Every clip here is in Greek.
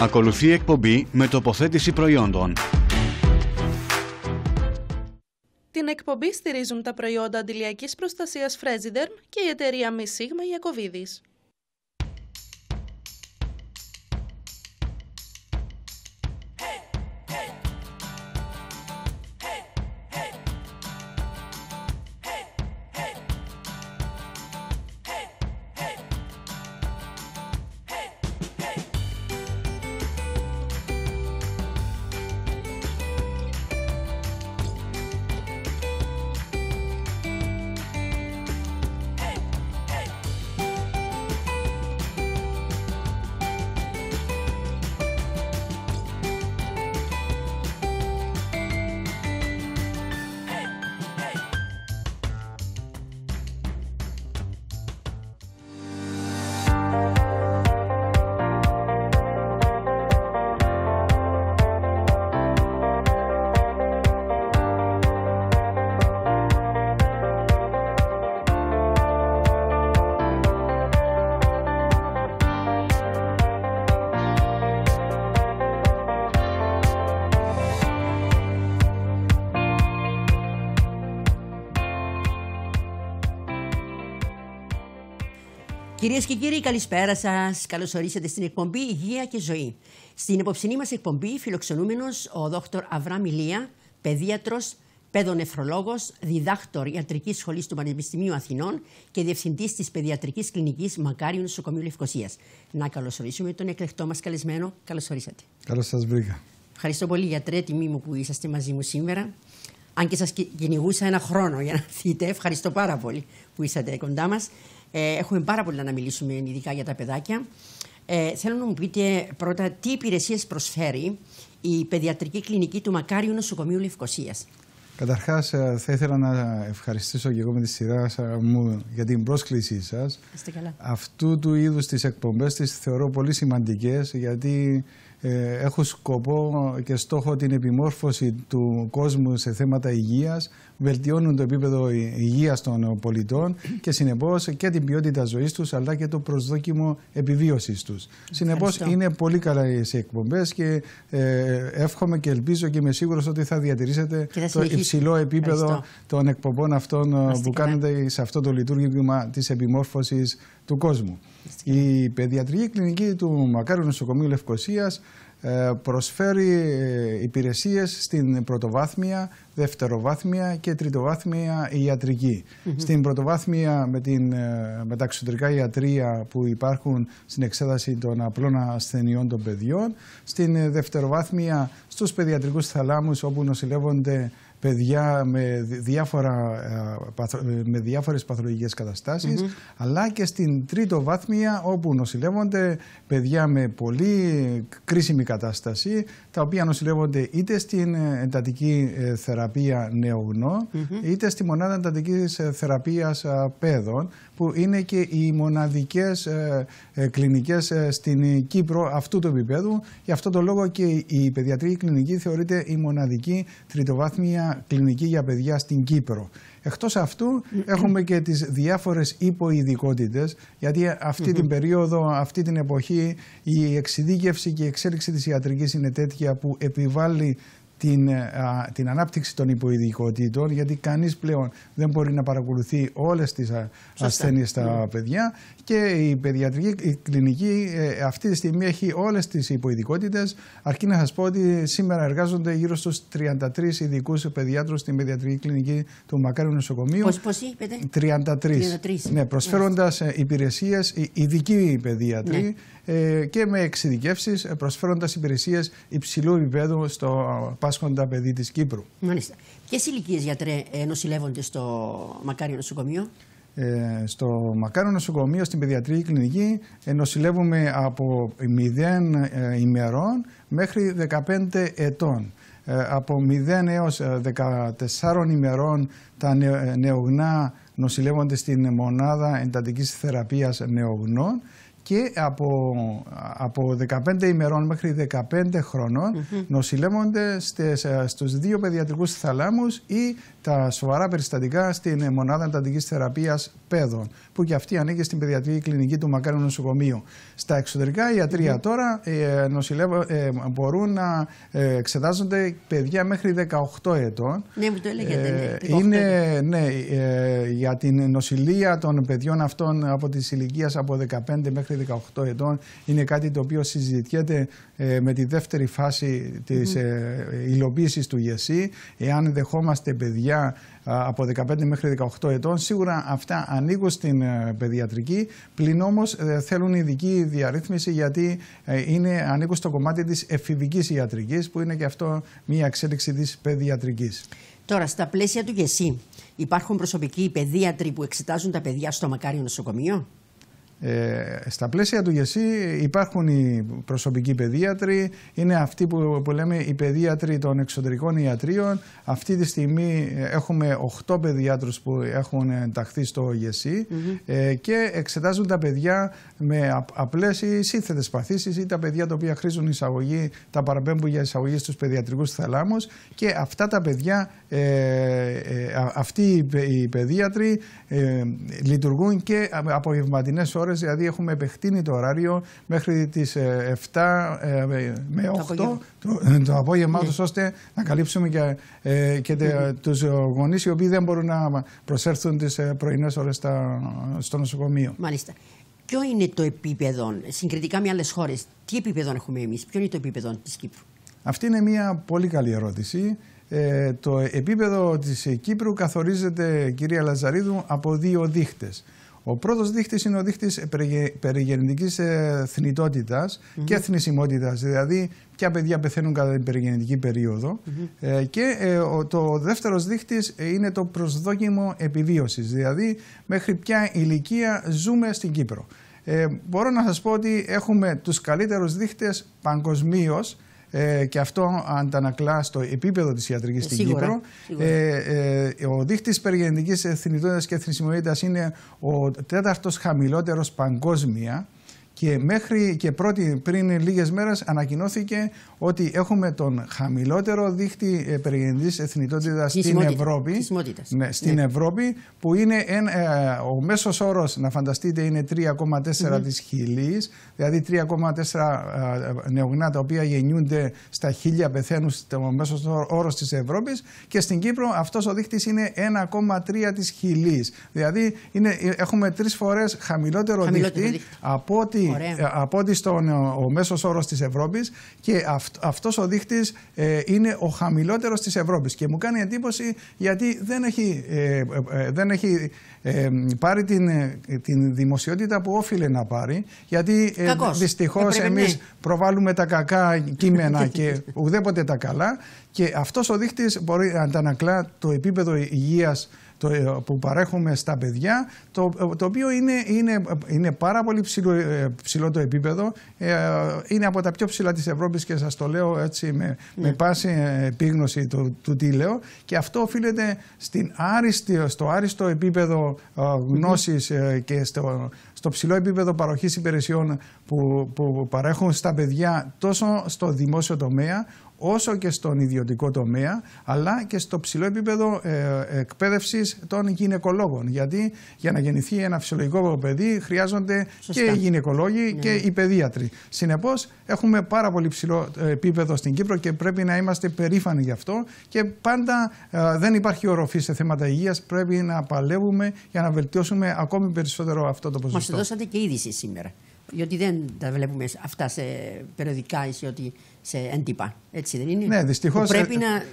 Ακολουθεί εκπομπή με τοποθέτηση προϊόντων. Την εκπομπή στηρίζουν τα προϊόντα αντιλιακής προστασίας Fresiderm και η εταιρεία Μη Σίγμα Ιακωβίδης. Κυρίες και κύριοι, καλησπέρα σας. Καλώς ορίσατε στην εκπομπή Υγεία και Ζωή. Στην υποψηνή μας εκπομπή, φιλοξενούμενος ο Δόκτωρ Αβρά Μιλία, παιδίατρος, παιδονεφρολόγος, διδάκτορ ιατρικής σχολής του Πανεπιστημίου Αθηνών και διευθυντής της Παιδιατρικής Κλινικής Μακάριου Νοσοκομείου Λευκοσίας. Να καλωσορίσουμε τον εκλεκτό μας καλεσμένο. Καλώς ορίσατε. Καλώς σας βρήκα. Ευχαριστώ πολύ για τιμή μου που είσαστε μαζί μου σήμερα. Αν και σας κυνηγούσα ένα χρόνο για να δείτε, ευχαριστώ πάρα πολύ που είσατε κοντά μας. Ε, έχουμε πάρα πολλά να μιλήσουμε ειδικά για τα παιδάκια. Ε, θέλω να μου πείτε πρώτα τι υπηρεσίες προσφέρει η παιδιατρική κλινική του Μακάριου Νοσοκομείου Λευκοσίας. Καταρχάς, ε, θα ήθελα να ευχαριστήσω και εγώ με τη σειρά μου για την πρόσκλησή σας. Αυτού του είδους τις εκπομπές τις θεωρώ πολύ σημαντικές γιατί ε, έχουν σκοπό και στόχο την επιμόρφωση του κόσμου σε θέματα υγείας, βελτιώνουν το επίπεδο υγείας των πολιτών και συνεπώς και την ποιότητα ζωής τους αλλά και το προσδόκιμο επιβίωσης τους. Συνεπώς είναι πολύ καλά οι εκπομπές και ε, εύχομαι και ελπίζω και είμαι σίγουρος ότι θα διατηρήσετε το υψηλό επίπεδο των εκπομπών αυτών ε, που κάνετε σε αυτό το λειτουργήμα της επιμόρφωσης του κόσμου. Η παιδιατρική κλινική του Μακάριου Νοσοκομείου Λευκοσίας ε, προσφέρει ε, υπηρεσίες στην πρωτοβάθμια, δευτεροβάθμια και τριτοβάθμια ιατρική. Στην πρωτοβάθμια με, την, ε, με τα εξωτερικά ιατρία που υπάρχουν στην εξέταση των απλών ασθενειών των παιδιών. Στην δευτεροβάθμια στους παιδιατρικούς θαλάμους όπου νοσηλεύονται παιδιά με, διάφορα, ε, με διάφορες παθολογικές καταστάσεις, αλλά και στην τρίτο βάθμια όπου νοσηλεύονται παιδιά με πολύ κρίσιμη κατάσταση, τα οποία νοσηλεύονται είτε στην εντατική ε, θεραπεία νεογνώ, είτε στη μονάδα εντατικής ε, θεραπείας παιδών, που είναι και οι μοναδικές ε, ε, κλινικές ε, στην Κύπρο αυτού του επίπεδου. Γι' αυτό το λόγο και η παιδιατρική κλινική θεωρείται η μοναδική τριτοβάθμια κλινική για παιδιά στην Κύπρο. Εκτός αυτού έχουμε και τις διάφορες υποειδικότητες γιατί αυτή την περίοδο, αυτή την εποχή η εξειδίκευση και η εξέλιξη της ιατρικής είναι τέτοια που επιβάλλει την, α, την ανάπτυξη των υποειδικότητων γιατί κανείς πλέον δεν μπορεί να παρακολουθεί όλες τις α, ασθένειες στα ναι. παιδιά και η παιδιατρική η κλινική ε, αυτή τη στιγμή έχει όλες τις υποειδικότητες αρκεί να σας πω ότι σήμερα εργάζονται γύρω στους 33 ειδικούς παιδιάτρους στην παιδιατρική κλινική του Μακάριου Νοσοκομείου. Πώς, πώς είπετε; 33. 33. Ναι, προσφέροντας ναι. υπηρεσίες ειδικοί παιδίατροι ναι. Ε, και με εξειδικεύσεις ε, προσφέροντας υπηρεσίες υψηλού επίπεδου στο πάσχοντα παιδί της Κύπρου. Μάλιστα. Ποιες ηλικίες γιατρέ ε, νοσηλεύονται στο Μακάριο Νοσοκομείο, ε, στο Μακάριο Νοσοκομείο, στην παιδιατρική κλινική, νοσηλεύουμε από 0 ημερών μέχρι 15 ετών. Από 0 έως 14 ημερών τα νεογνά νοσηλεύονται στην μονάδα εντατικής θεραπείας νεογνών και από, από 15 ημερών μέχρι 15 χρονών mm-hmm. νοσηλεύονται στις, στους δύο παιδιατρικούς θαλάμους ή τα σοβαρά περιστατικά στην μονάδα εντατικής θεραπείας παιδών, που και αυτή ανήκει στην παιδιατρική κλινική του Μακάριου Νοσοκομείου. Στα εξωτερικά ιατρία τώρα ε, ε, μπορούν να ε, εξετάζονται παιδιά μέχρι 18 ετών. Ναι, μου το έλεγατε. Ναι, είναι ναι, ε, για την νοσηλεία των παιδιών αυτών από τη ηλικία από 15 μέχρι 18 ετών είναι κάτι το οποίο συζητιέται ε, με τη δεύτερη φάση της mm. υλοποίησης του ΓΕΣΥ. Εάν δεχόμαστε παιδιά από 15 μέχρι 18 ετών, σίγουρα αυτά ανήκουν στην παιδιατρική, πλην όμως θέλουν ειδική διαρρύθμιση γιατί είναι, ανήκουν στο κομμάτι της εφηβικής ιατρικής που είναι και αυτό μια εξέλιξη της παιδιατρικής. Τώρα, στα πλαίσια του ΓΕΣΥ, υπάρχουν προσωπικοί παιδίατροι που εξετάζουν τα παιδιά στο Μακάριο Νοσοκομείο; Ε, στα πλαίσια του ΓΕΣΥ υπάρχουν οι προσωπικοί παιδίατροι, είναι αυτοί που, που λέμε οι παιδίατροι των εξωτερικών ιατρίων. Αυτή τη στιγμή έχουμε 8 παιδιάτρους που έχουν ενταχθεί στο ΓΕΣΥ ε, και εξετάζουν τα παιδιά με απλές ή σύνθετες παθήσεις ή τα παιδιά τα οποία χρήζουν εισαγωγή, τα παραπέμπουν για εισαγωγή στους παιδιατρικούς θαλάμους και αυτά τα παιδιά, ε, ε αυτοί οι παιδίατροι ε, λειτουργούν και απογευματινές ώρες δηλαδή έχουμε επεκτείνει το ωράριο μέχρι τις 7 ε, ε, με 8 το, το απόγευμά ναι. ώστε να καλύψουμε και, ε, και mm τους γονείς οι οποίοι δεν μπορούν να προσέρθουν τις πρωινές ώρες στο νοσοκομείο. Μάλιστα. Ποιο είναι το επίπεδο συγκριτικά με άλλες χώρες, τι επίπεδο έχουμε εμείς, ποιο είναι το επίπεδο της Κύπρου; Αυτή είναι μια πολύ καλή ερώτηση. Ε, το επίπεδο της Κύπρου καθορίζεται, κυρία Λαζαρίδου, από δύο δείχτες. Ο πρώτος δείχτης είναι ο δείχτης περιγεννητικής ε, θνητότητας mm-hmm. και θνησιμότητας, δηλαδή ποια παιδιά πεθαίνουν κατά την περιγεννητική περίοδο. Mm-hmm. Ε, και ε, ο, το δεύτερος δείχτης είναι το προσδόκιμο επιβίωσης, δηλαδή μέχρι ποια ηλικία ζούμε στην Κύπρο. Ε, μπορώ να σας πω ότι έχουμε τους καλύτερους δείχτες παγκοσμίως ε, και αυτό αντανακλά στο επίπεδο της ιατρικής στην Κύπρο. Ε, ε, ο δείχτης περιγεννητικής θνητότητας και θνησιμότητας είναι ο τέταρτος χαμηλότερος παγκόσμια και μέχρι και πρώτη πριν λίγες μέρες ανακοινώθηκε ότι έχουμε τον χαμηλότερο δίχτυ ε, περιγεννητής εθνιτότητας στην Ευρώπη. Ναι, στην ναι. Ευρώπη που είναι ε, ο μέσος όρος να φανταστείτε είναι 3,4 mm-hmm. της χιλής δηλαδή 3,4 ε, νεογνά τα οποία γεννιούνται στα χίλια πεθαίνουν στο μέσος όρος της Ευρώπης και στην Κύπρο αυτός ο δείχτης είναι 1,3 της χιλής δηλαδή είναι, έχουμε τρεις φορές χαμηλότερο, χαμηλότερο δείχτη από ότι ε, από ό,τι στον ο μέσος όρος της Ευρώπης και αυτ, αυτός ο δείχτης ε, είναι ο χαμηλότερος της Ευρώπης και μου κάνει εντύπωση γιατί δεν έχει, ε, δεν έχει πάρει την, την δημοσιότητα που όφιλε να πάρει γιατί Κακός. δυστυχώς εμείς ναι. προβάλλουμε τα κακά κείμενα και ουδέποτε τα καλά και αυτός ο δείχτης μπορεί να αντανακλά το επίπεδο υγείας το, ε, που παρέχουμε στα παιδιά, το, το οποίο είναι, είναι, είναι πάρα πολύ ψηλό, ε, ψηλό το επίπεδο. Ε, είναι από τα πιο ψηλά της Ευρώπης και σας το λέω έτσι με, με ναι. πάση επίγνωση του, του τι λέω. Και αυτό οφείλεται στην άριστη, στο άριστο επίπεδο γνώσης και στο, στο ψηλό επίπεδο παροχής υπηρεσιών που, που παρέχουν στα παιδιά τόσο στο δημόσιο τομέα όσο και στον ιδιωτικό τομέα, αλλά και στο ψηλό επίπεδο ε, εκπαίδευσης των γυναικολόγων. Γιατί για να γεννηθεί ένα φυσιολογικό παιδί χρειάζονται και οι γυναικολόγοι ναι. και οι παιδίατροι. Συνεπώς, έχουμε πάρα πολύ ψηλό ε, επίπεδο στην Κύπρο και πρέπει να είμαστε περήφανοι γι' αυτό. Και πάντα ε, δεν υπάρχει οροφή σε θέματα υγείας. Πρέπει να παλεύουμε για να βελτιώσουμε ακόμη περισσότερο αυτό το ποσοστό. Μα δώσατε και είδηση σήμερα. Γιατί δεν τα βλέπουμε αυτά σε περιοδικά ή ότι σε έντυπα. Έτσι δεν είναι; Ναι, δυστυχώς. Ε,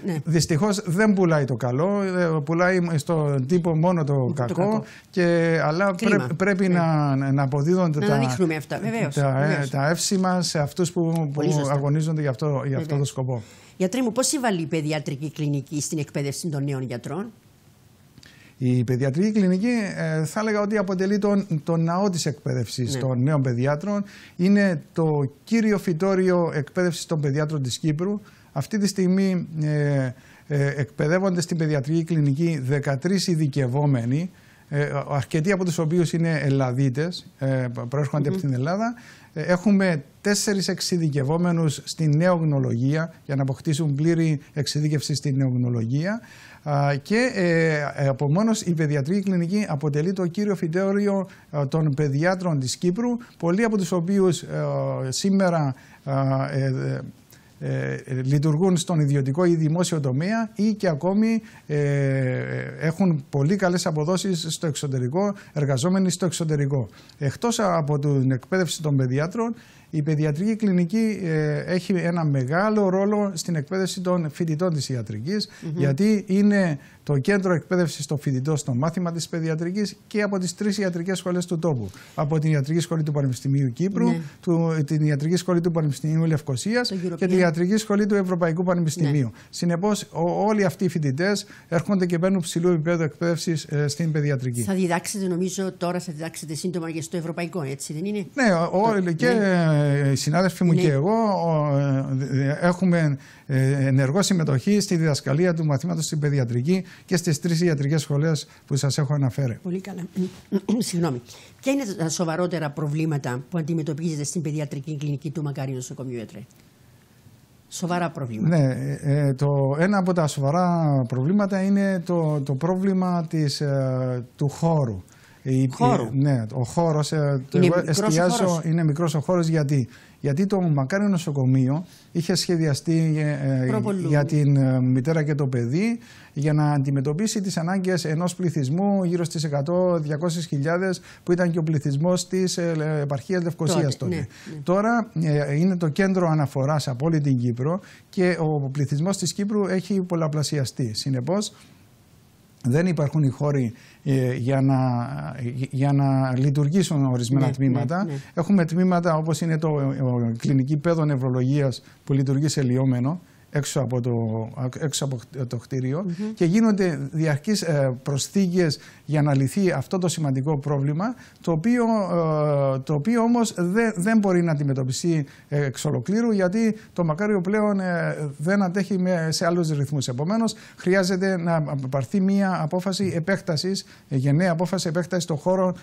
ναι. Δυστυχώς δεν πουλάει το καλό. Ε, πουλάει στον τύπο μόνο το, το κακό. κακό. Και, αλλά πρέπει ναι. να, να αποδίδονται να τα, αυτά, βεβαίως, τα, ε, βεβαίως. τα εύσημα σε αυτούς που, που αγωνίζονται για αυτό, για αυτό το σκοπό. Γιατροί μου, πώς συμβάλλει η παιδιατρική κλινική στην εκπαίδευση των νέων γιατρών; Η παιδιατρική κλινική ε, θα έλεγα ότι αποτελεί τον, τον ναό της εκπαίδευσης ναι. των νέων παιδιάτρων. Είναι το κύριο φυτόριο εκπαίδευσης των παιδιάτρων της Κύπρου. Αυτή τη στιγμή ε, ε, εκπαιδεύονται στην παιδιατρική κλινική 13 ειδικευόμενοι ε, αρκετοί από τους οποίους είναι Ελλαδίτες, ε, προέρχονται από την Ελλάδα. Ε, έχουμε τέσσερις εξειδικευόμενους στην νεογνωλογία για να αποκτήσουν πλήρη εξειδίκευση στην νεογνωλογία και ε, από μόνος η παιδιατρική κλινική αποτελεί το κύριο φυτέωριο των παιδιάτρων της Κύπρου, πολλοί από τους οποίους σήμερα ε, λειτουργούν στον ιδιωτικό ή δημόσιο τομέα ή και ακόμη ε, έχουν πολύ καλές αποδόσεις στο εξωτερικό, εργαζόμενοι στο εξωτερικό. Εκτός από την εκπαίδευση των παιδιάτρων, η παιδιατρική κλινική ε, έχει ένα μεγάλο ρόλο στην εκπαίδευση των φοιτητών της ιατρικής, γιατί είναι το κέντρο εκπαίδευσης των φοιτητών στο μάθημα της παιδιατρικής και από τις τρεις ιατρικές σχολές του τόπου. Από την Ιατρική Σχολή του Πανεπιστημίου Κύπρου, ναι. του, την Ιατρική Σχολή του Πανεπιστημίου Λευκοσίας και την Ιατρική Σχολή του Ευρωπαϊκού Πανεπιστημίου. Ναι. Συνεπώς, όλοι αυτοί οι φοιτητές έρχονται και μπαίνουν ψηλού επίπεδου εκπαίδευσης ε, στην παιδιατρική. Θα διδάξετε, νομίζω, τώρα θα διδάξετε σύντομα και στο Ευρωπαϊκό, έτσι δεν είναι; Ναι, όλοι και ναι. Οι συνάδελφοι μου ναι. και εγώ ε, έχουμε ε, ενεργό συμμετοχή στη διδασκαλία του μαθήματος στην παιδιατρική και στις τρεις ιατρικές σχολές που σας έχω αναφέρει. Πολύ καλά. Συγγνώμη. Ποια είναι τα σοβαρότερα προβλήματα που αντιμετωπίζετε στην παιδιατρική κλινική του Μακάριου Νοσοκομείου Έτρε; Σοβαρά προβλήματα. Ναι, ε, ε, το, ένα από τα σοβαρά προβλήματα είναι το, το πρόβλημα της, του χώρου. Η, χώρου. ναι, ο χώρος, είναι, εστιάζω, είναι μικρός ο χώρος γιατί γιατί το Μακάριο Νοσοκομείο είχε σχεδιαστεί ε, ε, για την ε, μητέρα και το παιδί για να αντιμετωπίσει τις ανάγκες ενός πληθυσμού γύρω στις 100-200 χιλιάδες που ήταν και ο πληθυσμός της επαρχίας Λευκοσίας τότε. Ναι, ναι. Τώρα είναι το κέντρο αναφοράς από όλη την Κύπρο και ο πληθυσμός της Κύπρου έχει πολλαπλασιαστεί. Συνεπώς δεν υπάρχουν οι χώροι ε, για, να, για να λειτουργήσουν ορισμένα ναι, τμήματα. Ναι, ναι. Έχουμε τμήματα όπως είναι το κλινική παιδό νευρολογίας που λειτουργεί σε λιόμενο έξω από το, έξω από το κτίριο και γίνονται διαρκείς ε, προσθήκες για να λυθεί αυτό το σημαντικό πρόβλημα το οποίο, ε, το οποίο όμως δεν, δεν μπορεί να αντιμετωπιστεί ε, εξ ολοκλήρου γιατί το μακάριο πλέον δεν αντέχει σε άλλους ρυθμούς. Επομένως χρειάζεται να πάρθει μια απόφαση επέκτασης, γενναία απόφαση επέκτασης στον χώρο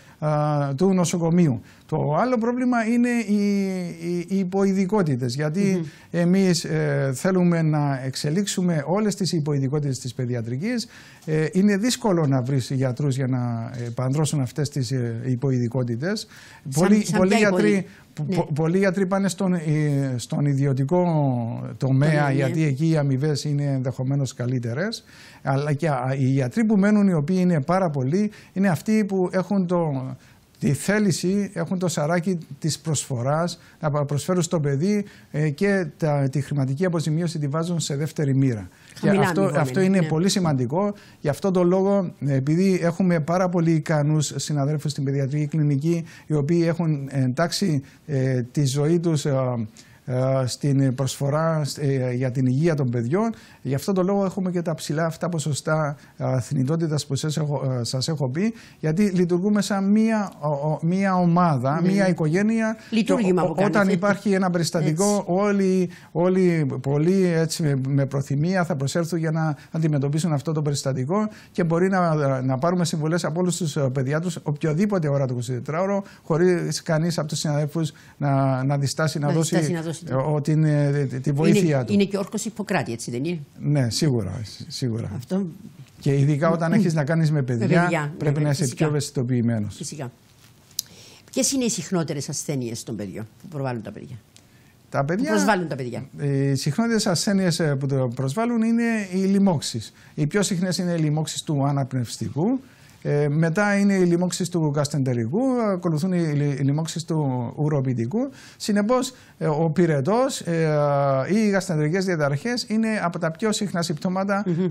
του νοσοκομείου. Το άλλο πρόβλημα είναι οι, οι, οι υποειδικότητες γιατί εμείς θέλουμε να εξελίξουμε όλες τις υποειδικότητες της παιδιατρικής. Ε, είναι δύσκολο να βρεις γιατρούς για να παντρώσουν αυτές τις ε, υποειδικότητες. Πολλοί, πολλοί, γιατροί, ναι. πολλοί γιατροί πάνε στον, ε, στον ιδιωτικό τομέα ναι. γιατί εκεί οι αμοιβές είναι ενδεχομένως καλύτερες. Αλλά και οι γιατροί που μένουν, οι οποίοι είναι πάρα πολλοί, είναι αυτοί που έχουν το, τη θέληση, έχουν το σαράκι της προσφοράς να προσφέρουν στο παιδί ε, και τα, τη χρηματική αποζημίωση τη βάζουν σε δεύτερη μοίρα. Και αυτό, αυτό είναι ναι. πολύ σημαντικό. Γι' αυτό το λόγο, επειδή έχουμε πάρα πολύ ικανούς συναδέλφους στην παιδιατρική κλινική, οι οποίοι έχουν εντάξει ε, τη ζωή τους ε, ε, στην προσφορά ε, για την υγεία των παιδιών. Γι' αυτό το λόγο έχουμε και τα ψηλά αυτά ποσοστά ε, θνητότητας που σας έχω, σας έχω πει, γιατί λειτουργούμε σαν μία, μία ομάδα, ναι. μία οικογένεια. Λειτουργήμα που Όταν υπάρχει ένα περιστατικό, όλοι, όλοι πολύ έτσι, με προθυμία θα προσέλθουν για να αντιμετωπίσουν αυτό το περιστατικό και μπορεί να, να πάρουμε συμβουλές από όλους τους παιδιάτρους οποιοδήποτε ώρα του 24ωρο, χωρίς κανείς από τους συναδέλφους να, να διστάσει να, να δώσει, να δώσει ο, την, ε, τη βοήθεια είναι, του. Είναι και όρκος Ιπποκράτης, έτσι δεν είναι; Ναι, σίγουρα. σίγουρα. Αυτό... Και ειδικά όταν έχεις να κάνεις με παιδιά, παιδιά πρέπει ναι, να είσαι φυσικά. πιο ευαισθητοποιημένος. Φυσικά. Ποιες είναι οι συχνότερες ασθένειες των παιδιών που προβάλλουν τα παιδιά; Τα παιδιά, που προσβάλλουν τα παιδιά. Οι συχνότερες ασθένειες ε, που το προσβάλλουν είναι οι λοιμώξεις. Οι πιο συχνές είναι οι λοιμώξεις του αναπνευστικού, ε, μετά είναι οι λοιμώξεις του καστεντερικού, ακολουθούν οι λοιμώξεις του ουροπητικού. Συνεπώς, ε, ο πυρετός ε, ή οι γαστεντερικέ διαταραχές είναι από τα πιο συχνά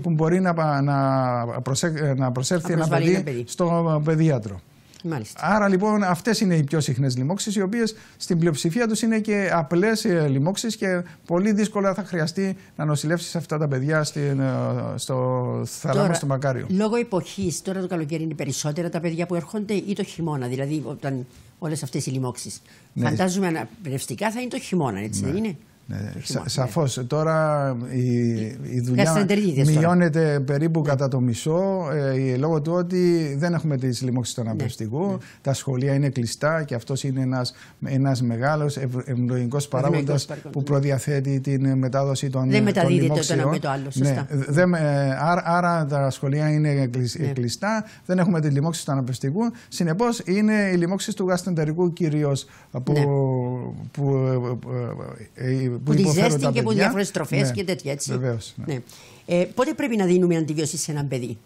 που μπορεί να, να, προσέ, να προσέλθει ένα παιδί στο παιδίατρο. Μάλιστα. Άρα λοιπόν αυτές είναι οι πιο συχνές λοιμώξεις, οι οποίες στην πλειοψηφία τους είναι και απλές ε, λοιμώξεις και πολύ δύσκολα θα χρειαστεί να νοσηλεύσεις αυτά τα παιδιά στην, ε, στο θαλάμο στο Μακάριο. Λόγω εποχής, τώρα το καλοκαίρι είναι περισσότερα τα παιδιά που έρχονται ή το χειμώνα, δηλαδή όταν όλες αυτές οι λοιμώξεις. Ναι. Φαντάζομαι αναπνευστικά θα είναι το χειμώνα, έτσι ναι. δεν είναι; Ναι, Σαφώς. Τώρα η, η δουλειά μειώνεται περίπου κατά το μισό ε, λόγω του ότι δεν έχουμε τις λοιμώξεις του αναπνευστικού. Ναι. Τα σχολεία είναι κλειστά και αυτός είναι ένας ένας μεγάλος ευνοϊκός παράγοντας που προδιαθέτει την μετάδοση των Δεν μεταδίδεται το ένα με το άλλο. Σωστά. Ναι, δεν, άρα, άρα, τα σχολεία είναι ναι. κλειστά, δεν έχουμε τις λοιμώξεις του αναπνευστικού. Συνεπώς είναι οι λοιμώξεις του γαστεντερικού κυρίως που, ναι. που, που, που τη ζέστη και από διάφορε τροφέ ναι, και τέτοια έτσι. Βεβαίως, ναι. ναι. Ε, πότε πρέπει να δίνουμε αντιβίωση σε έναν παιδί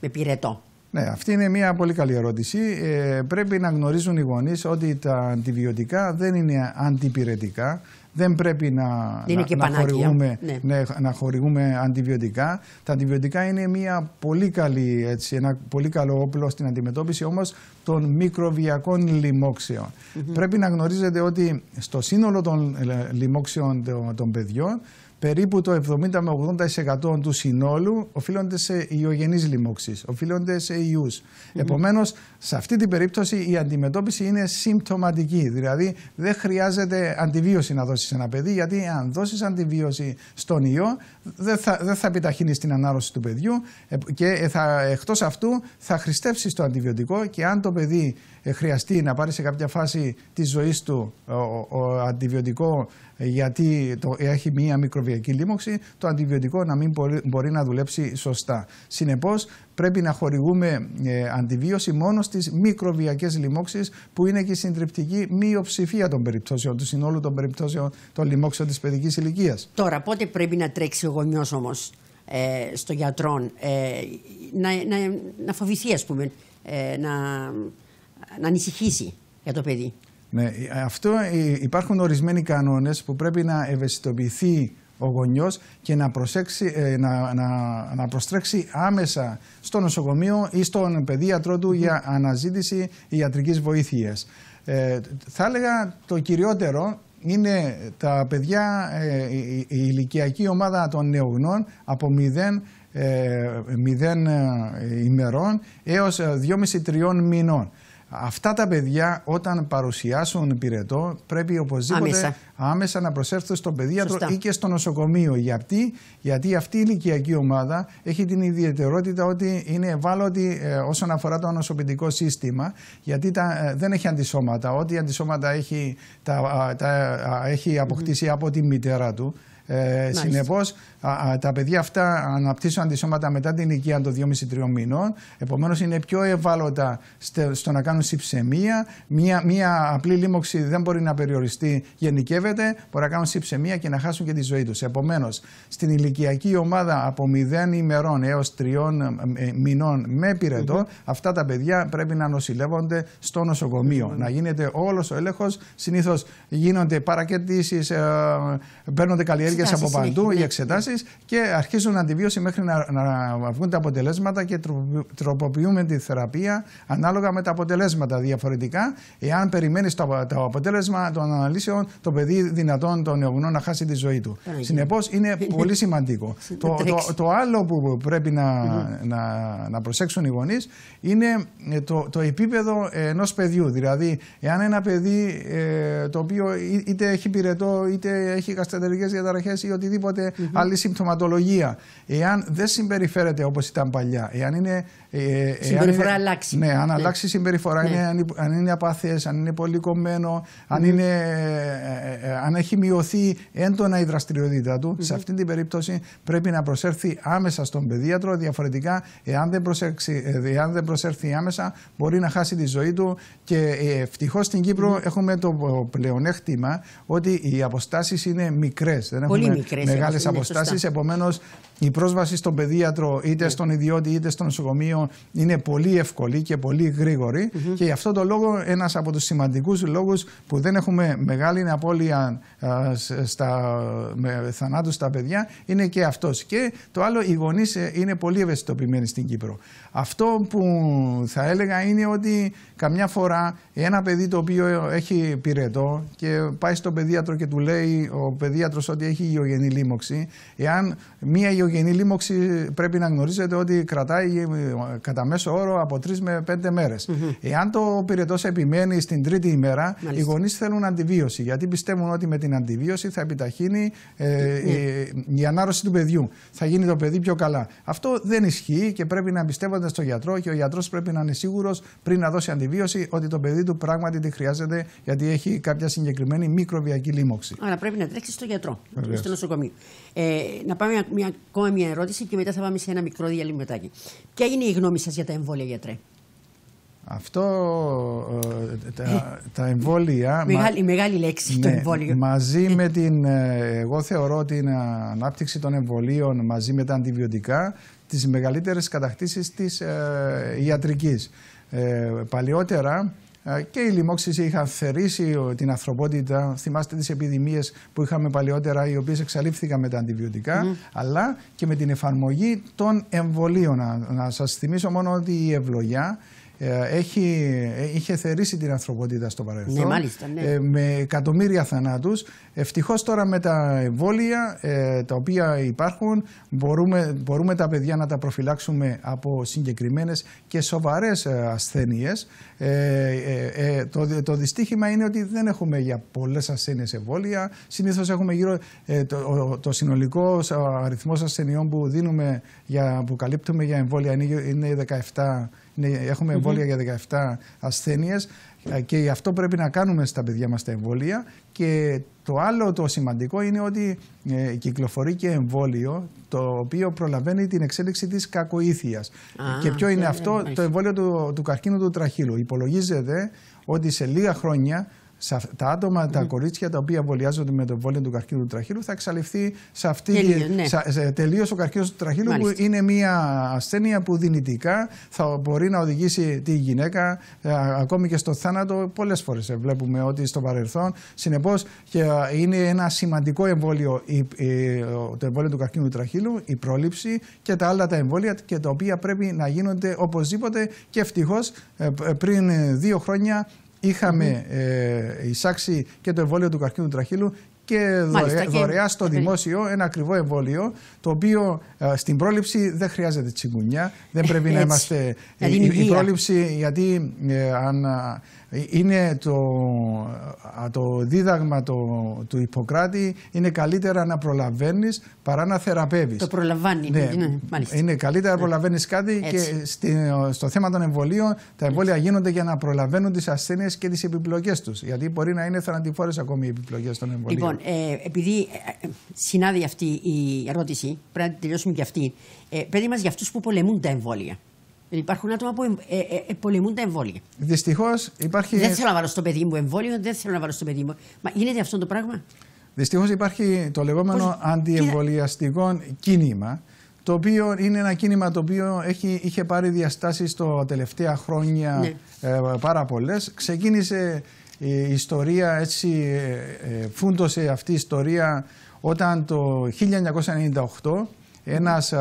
με πυρετό; Ναι, αυτή είναι μια πολύ καλή ερώτηση. Ε, πρέπει να γνωρίζουν οι γονείς ότι τα αντιβιωτικά δεν είναι αντιπυρετικά. Δεν πρέπει να, να, να, χορηγούμε, ναι. ναι. να χορηγούμε αντιβιωτικά. Τα αντιβιωτικά είναι μια πολύ καλή, έτσι, ένα πολύ καλό όπλο στην αντιμετώπιση όμως των μικροβιακών λοιμόξεων. Πρέπει να γνωρίζετε ότι στο σύνολο των ε, λοιμόξεων των παιδιών περίπου το 70 με 80% του συνόλου οφείλονται σε ιογενείς λοιμώξεις, οφείλονται σε ιούς. Mm-hmm. Επομένως, σε αυτή την περίπτωση η αντιμετώπιση είναι συμπτωματική. Δηλαδή, δεν χρειάζεται αντιβίωση να δώσεις ένα παιδί, γιατί αν δώσεις αντιβίωση στον ιό, δεν θα, δεν θα επιταχύνεις την ανάρρωση του παιδιού ε, και θα, εκτός αυτού θα χρηστεύσεις το αντιβιωτικό και αν το παιδί ε, χρειαστεί να πάρει σε κάποια φάση της ζωής του ο, αντιβιωτικό ε, γιατί το, έχει μία μικροβιακή λίμωξη, το αντιβιωτικό να μην μπορεί, να δουλέψει σωστά. Συνεπώς πρέπει να χορηγούμε αντιβίωση μόνο στις μικροβιακές λοιμώξεις που είναι και η συντριπτική μειοψηφία των περιπτώσεων, του συνόλου των περιπτώσεων των λοιμώξεων της παιδικής ηλικίας. Τώρα πότε πρέπει να τρέξει ο γονιός όμως ε, στο γιατρό ε, να, να, να φοβηθεί ας πούμε, ε, να, να ανησυχήσει για το παιδί. Ναι, αυτό ε, υπάρχουν ορισμένοι κανόνες που πρέπει να ευαισθητοποιηθεί ο γονιός και να, προσέξει, ε, να, να, να προστρέξει άμεσα στο νοσοκομείο ή στον παιδίατρό του για αναζήτηση ιατρικής βοήθειας. Ε, θα έλεγα το κυριότερο είναι τα παιδιά, ε, η, ηλικιακή ομάδα των νεογνών από 0 0 ημερών έως 2,5-3 μηνών. Αυτά τα παιδιά όταν παρουσιάσουν πυρετό πρέπει οπωσδήποτε άμεσα, να προσέλθουν στον παιδίατρο ή και στο νοσοκομείο. Γιατί, γιατί αυτή η ηλικιακή ομάδα έχει την ιδιαιτερότητα ότι είναι ευάλωτη ε, όσον αφορά το νοσοποιητικό σύστημα γιατί τα, ε, δεν έχει αντισώματα. Ό,τι αντισώματα έχει, τα, τα, έχει αποκτήσει από τη μητέρα του. Ε, Συνεπώς, τα παιδιά αυτά αναπτύσσουν αντισώματα μετά την ηλικία των 2,5-3 μηνών. Επομένως, είναι πιο ευάλωτα στο να κάνουν συψεμία. Μία, μία απλή λίμωξη δεν μπορεί να περιοριστεί, γενικεύεται. Μπορεί να κάνουν συψεμία και να χάσουν και τη ζωή τους. Επομένως, στην ηλικιακή ομάδα από 0 ημερών έως 3 ε, μηνών με πυρετό, αυτά τα παιδιά πρέπει να νοσηλεύονται στο νοσοκομείο. Να γίνεται όλος ο έλεγχος. Συνήθως γίνονται παρακετήσει, ε, παίρνονται καλλιέργειες από παντού ναι. οι εξετάσεις και αρχίζουν αντιβίωση μέχρι να, να βγουν τα αποτελέσματα και τροποποιούμε τη θεραπεία ανάλογα με τα αποτελέσματα. Διαφορετικά, εάν περιμένεις το, το αποτέλεσμα των αναλύσεων, το παιδί δυνατόν των νεογνών να χάσει τη ζωή του. Συνεπώς, είναι πολύ σημαντικό. το, το, το, άλλο που πρέπει να, να, να προσέξουν οι γονείς είναι ε, το, το επίπεδο ενός παιδιού. Δηλαδή, εάν ένα παιδί ε, το οποίο είτε έχει πυρετό είτε έχει γαστρεντερικές διαταραχές ή οτιδήποτε mm-hmm. άλλη συμπτωματολογία. Εάν δεν συμπεριφέρεται όπως ήταν παλιά, εάν είναι. Ε, συμπεριφορά είναι, αλλάξει. Ναι, αν ναι. αλλάξει η συμπεριφορά, ναι. είναι, αν είναι απαθές, αν είναι πολύ κομμένο, αν, είναι, ε, ε, αν έχει μειωθεί έντονα η δραστηριότητα του, σε αυτή την περίπτωση πρέπει να προσέρθει άμεσα στον παιδίατρο. Διαφορετικά, εάν δεν, προσέξει, ε, εάν δεν προσέρθει άμεσα, μπορεί να χάσει τη ζωή του. Και ε, ευτυχώς στην Κύπρο έχουμε το πλεονέκτημα ότι οι αποστάσεις είναι μικρές. Δεν έχουμε μεγάλες αποστάσεις. Επομένως, η πρόσβαση στον παιδίατρο, είτε ναι. στον ιδιώτη είτε στο νοσοκομείο, είναι πολύ εύκολη και πολύ γρήγορη. Και γι' αυτό το λόγο, ένας από τους σημαντικούς λόγους που δεν έχουμε μεγάλη απώλεια στα, με θανάτου στα παιδιά είναι και αυτός. Και το άλλο, οι γονείς ε, είναι πολύ ευαισθητοποιημένοι στην Κύπρο. Αυτό που θα έλεγα είναι ότι καμιά φορά ένα παιδί το οποίο έχει πυρετό και πάει στον παιδίατρο και του λέει ο παιδίατρος ότι έχει υγιογενή λίμωξη, εάν μία υγιογενή λίμωξη πρέπει να γνωρίζετε ότι κρατάει ε, κατά μέσο όρο από τρεις με πέντε μέρες. Εάν το πυρετός επιμένει στην τρίτη ημέρα, Μάλιστα. οι γονείς θέλουν αντιβίωση γιατί πιστεύουν ότι με την την αντιβίωση θα επιταχύνει ε, η ανάρρωση του παιδιού. Θα γίνει το παιδί πιο καλά. Αυτό δεν ισχύει και πρέπει να εμπιστεύονται στο γιατρό και ο γιατρός πρέπει να είναι σίγουρος πριν να δώσει αντιβίωση ότι το παιδί του πράγματι τη χρειάζεται γιατί έχει κάποια συγκεκριμένη μικροβιακή λίμωξη. Άρα πρέπει να τρέξει στο γιατρό, στο νοσοκομείο. Ε, να πάμε μια, μια, ακόμα μια ερώτηση και μετά θα πάμε σε ένα μικρό διαλυματάκι. Ποια είναι η γνώμη σας για τα εμβόλια, γιατρέ; Αυτό, ε, τα, τα εμβόλια... Μεγάλη, η μεγάλη λέξη, ναι, το εμβόλιο. Μαζί με την, ε, εγώ θεωρώ την ανάπτυξη των εμβολίων μαζί με τα αντιβιωτικά τις μεγαλύτερες κατακτήσεις της ε, ιατρικής. Ε, παλιότερα ε, και οι λοιμώξεις είχαν θερήσει την ανθρωπότητα. Θυμάστε τις επιδημίες που είχαμε παλιότερα, οι οποίες εξαλείφθηκαν με τα αντιβιωτικά, αλλά και με την εφαρμογή των εμβολίων. Να, να σας θυμίσω μόνο ότι η ευλογιά ε, έχει, ε, είχε θερήσει την ανθρωπότητα στο παρελθόν ναι, μάλιστα, ναι. Ε, με εκατομμύρια θανάτους. Ευτυχώς τώρα με τα εμβόλια τα οποία υπάρχουν μπορούμε, μπορούμε τα παιδιά να τα προφυλάξουμε από συγκεκριμένες και σοβαρές ασθένειες. το, το δυστύχημα είναι ότι δεν έχουμε για πολλές ασθένειες εμβόλια. Συνήθως έχουμε γύρω το, το συνολικό αριθμός ασθενειών που δίνουμε για, που καλύπτουμε για εμβόλια είναι, είναι 17 έχουμε εμβόλια για 17 ασθένειες ε, και αυτό πρέπει να κάνουμε στα παιδιά μας τα εμβόλια. Και το άλλο το σημαντικό είναι ότι ε, κυκλοφορεί και εμβόλιο το οποίο προλαβαίνει την εξέλιξη της κακοήθειας. και ποιο είναι αυτό, το εμβόλιο του, του καρκίνου του τραχύλου. Υπολογίζεται ότι σε λίγα χρόνια τα άτομα, τα κορίτσια τα οποία εμβολιάζονται με το εμβόλιο του καρκίνου του τραχύλου θα εξαλειφθεί σε αυτή τελείω, ναι. ο καρκίνος του τραχύλου που είναι μια ασθένεια που δυνητικά θα μπορεί να οδηγήσει τη γυναίκα ε, ακόμη και στο θάνατο πολλές φορές. Ε, βλέπουμε ότι στο παρελθόν. Συνεπώς είναι ένα σημαντικό εμβόλιο το εμβόλιο του καρκίνου του τραχύλου, η πρόληψη και τα άλλα τα εμβόλια και τα οποία πρέπει να γίνονται οπωσδήποτε και ευτυχώς ε, πριν δύο χρόνια είχαμε ε, εισάξει και το εμβόλιο του καρκίνου του τραχύλου και δωρεά, στο δημόσιο ένα ακριβό εμβόλιο το οποίο ε, στην πρόληψη δεν χρειάζεται τσιγκουνιά, δεν πρέπει να είμαστε... Η, η, πρόληψη γιατί ε, αν είναι το, το δίδαγμα το, του Ιπποκράτη είναι καλύτερα να προλαβαίνεις παρά να θεραπεύεις. Το προλαμβάνει. Ναι, ναι, είναι καλύτερα να προλαβαίνεις κάτι και στο θέμα των εμβολίων τα εμβόλια γίνονται για να προλαβαίνουν τις ασθένειες και τις επιπλοκές τους. Γιατί μπορεί να είναι θανατηφόρες ακόμη οι επιπλοκές των εμβολίων. Λοιπόν, ε, επειδή ε, συνάδει αυτή η ερώτηση, πρέπει να τελειώσουμε και αυτή. Ε, παιδί μας για αυτούς που πολεμούν τα εμβόλια. Υπάρχουν άτομα που ε, ε, ε, πολεμούν τα εμβόλια. Δυστυχώς υπάρχει. Δεν θέλω να βάλω στο παιδί μου εμβόλιο, δεν θέλω να βάλω στο παιδί μου. Μα γίνεται αυτό το πράγμα; Δυστυχώς υπάρχει το λεγόμενο Πώς... αντιεμβολιαστικό κίνημα. Το οποίο είναι ένα κίνημα το οποίο έχει, είχε πάρει διαστάσεις τα τελευταία χρόνια ναι. ε, πάρα πολλές. Ξεκίνησε η ιστορία έτσι, ε, φούντωσε αυτή η ιστορία όταν το 1998 ένας ε,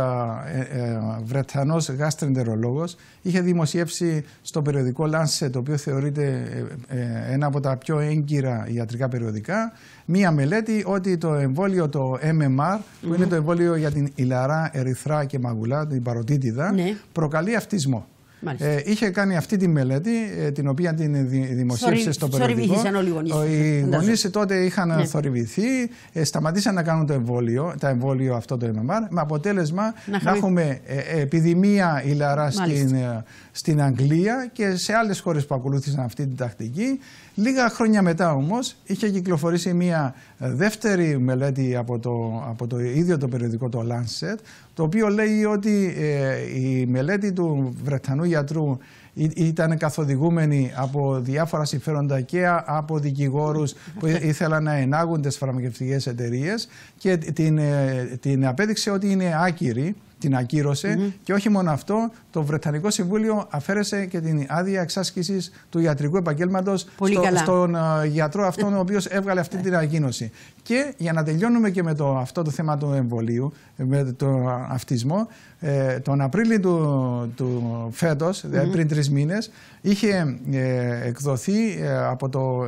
ε, Βρετανός γαστρεντερολόγος είχε δημοσιεύσει στο περιοδικό Lancet, το οποίο θεωρείται ε, ένα από τα πιο έγκυρα ιατρικά περιοδικά, μία μελέτη ότι το εμβόλιο το MMR, που είναι το εμβόλιο για την ηλαρά, ερυθρά και μαγουλά, την παροτίτιδα, ναι. προκαλεί αυτισμό. Ε, είχε κάνει αυτή τη μελέτη, ε, την οποία την δημοσίευσε στο περιοδικό. όλοι οι γονείς. Οι γονείς τότε είχαν ναι. θορυβηθεί, ε, σταματήσαν να κάνουν το εμβόλιο, τα εμβόλιο αυτό το MMR, με αποτέλεσμα να, έχουμε ε, επιδημία ηλαρά στην, στην Αγγλία και σε άλλες χώρες που ακολούθησαν αυτή την τακτική. Λίγα χρόνια μετά όμως είχε κυκλοφορήσει μια δεύτερη μελέτη από το, από το ίδιο το περιοδικό το Lancet το οποίο λέει ότι ε, η μελέτη του Βρετανού γιατρού ήταν καθοδηγούμενη από διάφορα συμφέροντα και από δικηγόρους που ήθελαν να ενάγουν τις φαρμακευτικές εταιρείες και την, ε, την απέδειξε ότι είναι άκυρη την ακύρωσε. Και όχι μόνο αυτό, το Βρετανικό Συμβούλιο αφαίρεσε και την άδεια εξάσκησης του ιατρικού επαγγέλματος στο, στον uh, γιατρό αυτόν ο οποίος έβγαλε αυτή την ανακοίνωση. Και για να τελειώνουμε και με το, αυτό το θέμα του εμβολίου, με τον αυτισμό, ε, τον Απρίλιο του, του φέτος, δηλαδή πριν τρεις μήνες, είχε ε, εκδοθεί ε, από το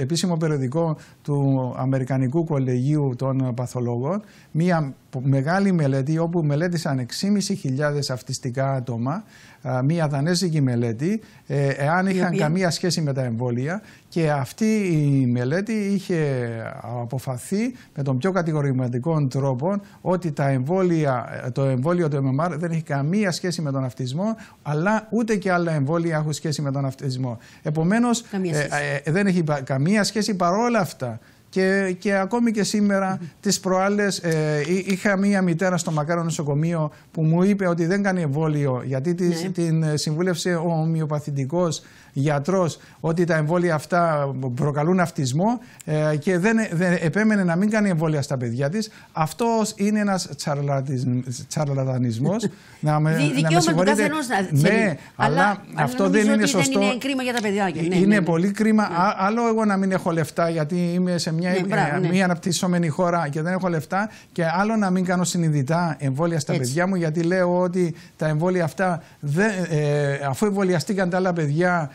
επίσημο περιοδικό του Αμερικανικού Κολεγίου των Παθολόγων μία μεγάλη μελέτη όπου μελέτησε μελέτησαν 6.500 αυτιστικά άτομα, μία δανέζικη μελέτη, ε, εάν είχαν καμία σχέση με τα εμβόλια και αυτή η μελέτη είχε αποφαθεί με τον πιο κατηγορηματικό τρόπο ότι τα εμβόλια, το εμβόλιο του MMR δεν έχει καμία σχέση με τον αυτισμό, αλλά ούτε και άλλα εμβόλια έχουν σχέση με τον αυτισμό. Επομένως, ε, δεν έχει καμία σχέση παρόλα αυτά. Και, και ακόμη και σήμερα, mm-hmm. τις προάλλες, ε, είχα μία μητέρα στο Μακάρο νοσοκομείο που μου είπε ότι δεν κάνει εμβόλιο γιατί ναι. την συμβούλευσε ο ομοιοπαθητικός γιατρός ότι τα εμβόλια αυτά προκαλούν αυτισμό ε, και δεν, δεν επέμενε να μην κάνει εμβόλια στα παιδιά της. Αυτός είναι ένας τσαρλατανισμός. να με, να με συγχωρείτε. Ναι, αλλά, αλλά αυτό δεν είναι σωστό. Δεν είναι κρίμα για τα παιδιά. Ναι, είναι ναι, πολύ κρίμα. Άλλο εγώ να μην έχω λεφτά γιατί είμαι σε μια, ναι, μια αναπτυσσόμενη χώρα και δεν έχω λεφτά και άλλο να μην κάνω συνειδητά εμβόλια στα παιδιά μου γιατί λέω ότι τα εμβόλια αυτά δεν, ε, αφού εμβολιαστήκαν τα άλλα παιδιά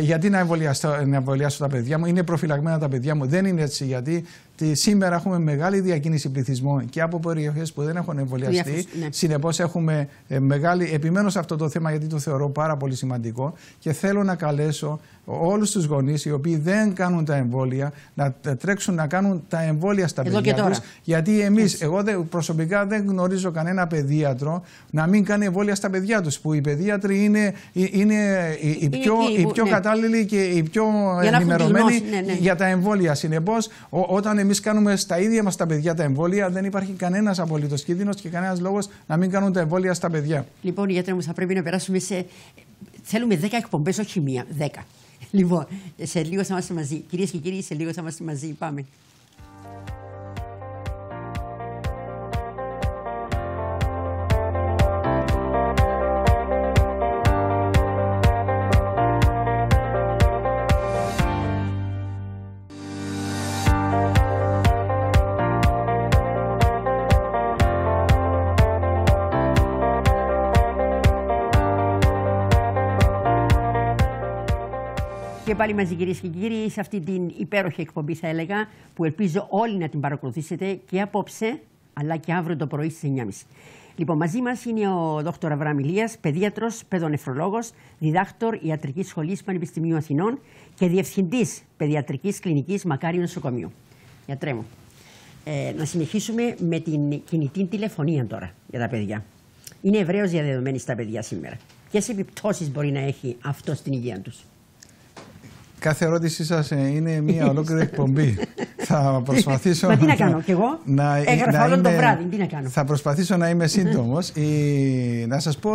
γιατί να εμβολιάσω, να εμβολιάσω τα παιδιά μου, είναι προφυλαγμένα τα παιδιά μου. Δεν είναι έτσι γιατί σήμερα έχουμε μεγάλη διακίνηση πληθυσμών και από περιοχές που δεν έχουν εμβολιαστεί. Ναι. Συνεπώς έχουμε ε, μεγάλη. Επιμένω σε αυτό το θέμα γιατί το θεωρώ πάρα πολύ σημαντικό και θέλω να καλέσω όλους τους γονείς οι οποίοι δεν κάνουν τα εμβόλια να τρέξουν να κάνουν τα εμβόλια στα Εδώ παιδιά τους. Γιατί εμεί, εγώ προσωπικά δεν γνωρίζω κανένα παιδίατρο να μην κάνει εμβόλια στα παιδιά τους. Που οι παιδίατροι είναι, είναι οι πιο, οι πιο ναι. Κατάλληλοι και οι πιο ενημερωμένοι ναι, ναι. για τα εμβόλια. Συνεπώς, όταν εμείς κάνουμε στα ίδια μας τα παιδιά τα εμβόλια, δεν υπάρχει κανένας απολύτως κίνδυνος και κανένας λόγος να μην κάνουν τα εμβόλια στα παιδιά. Λοιπόν, γιατρέ μου, θα πρέπει να περάσουμε σε. Θέλουμε 10 εκπομπές, όχι μία. 10. Λοιπόν, σε λίγο θα είμαστε μαζί. Κυρίες και κύριοι, σε λίγο θα είμαστε μαζί. Πάμε. Και πάλι μαζί κυρίες και κύριοι σε αυτή την υπέροχη εκπομπή θα έλεγα που ελπίζω όλοι να την παρακολουθήσετε και απόψε αλλά και αύριο το πρωί στις 9.30. Λοιπόν, μαζί μας είναι ο Δ. Αβραμ Ηλίας, παιδίατρος, παιδονεφρολόγος, διδάκτορ Ιατρικής Σχολής Πανεπιστημίου Αθηνών και διευθυντής Παιδιατρικής Κλινικής Μακάριου Νοσοκομείου. Γιατρέ μου, ε, να συνεχίσουμε με την κινητή τηλεφωνία τώρα για τα παιδιά. Είναι ευρέως διαδεδομένη στα παιδιά σήμερα. Ποιες επιπτώσεις μπορεί να έχει αυτό στην υγεία τους; Κάθε ερώτησή σας ε, είναι μια ολόκληρη εκπομπή. θα προσπαθήσω. Μα τι να κάνω, κι εγώ; Να, Έγραφα όλο το βράδυ. Τι να κάνω; Θα προσπαθήσω να είμαι σύντομος. να σας πω,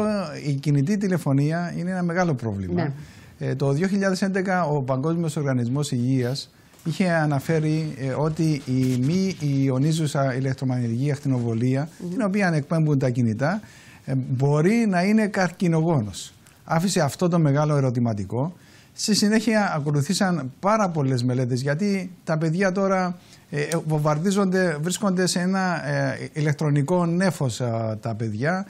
η κινητή τηλεφωνία είναι ένα μεγάλο πρόβλημα. Ναι. Ε, το 2011 ο Παγκόσμιος Οργανισμός Υγείας είχε αναφέρει ε, ότι η μη ιονίζουσα ηλεκτρομαγνητική ακτινοβολία, την οποία εκπέμπουν τα κινητά, ε, μπορεί να είναι καρκινογόνος. Άφησε αυτό το μεγάλο ερωτηματικό Στη συνέχεια ακολουθήσαν πάρα πολλές μελέτες γιατί τα παιδιά τώρα ε, ε, βομβαρδίζονται, βρίσκονται σε ένα ε, ηλεκτρονικό νέφος τα παιδιά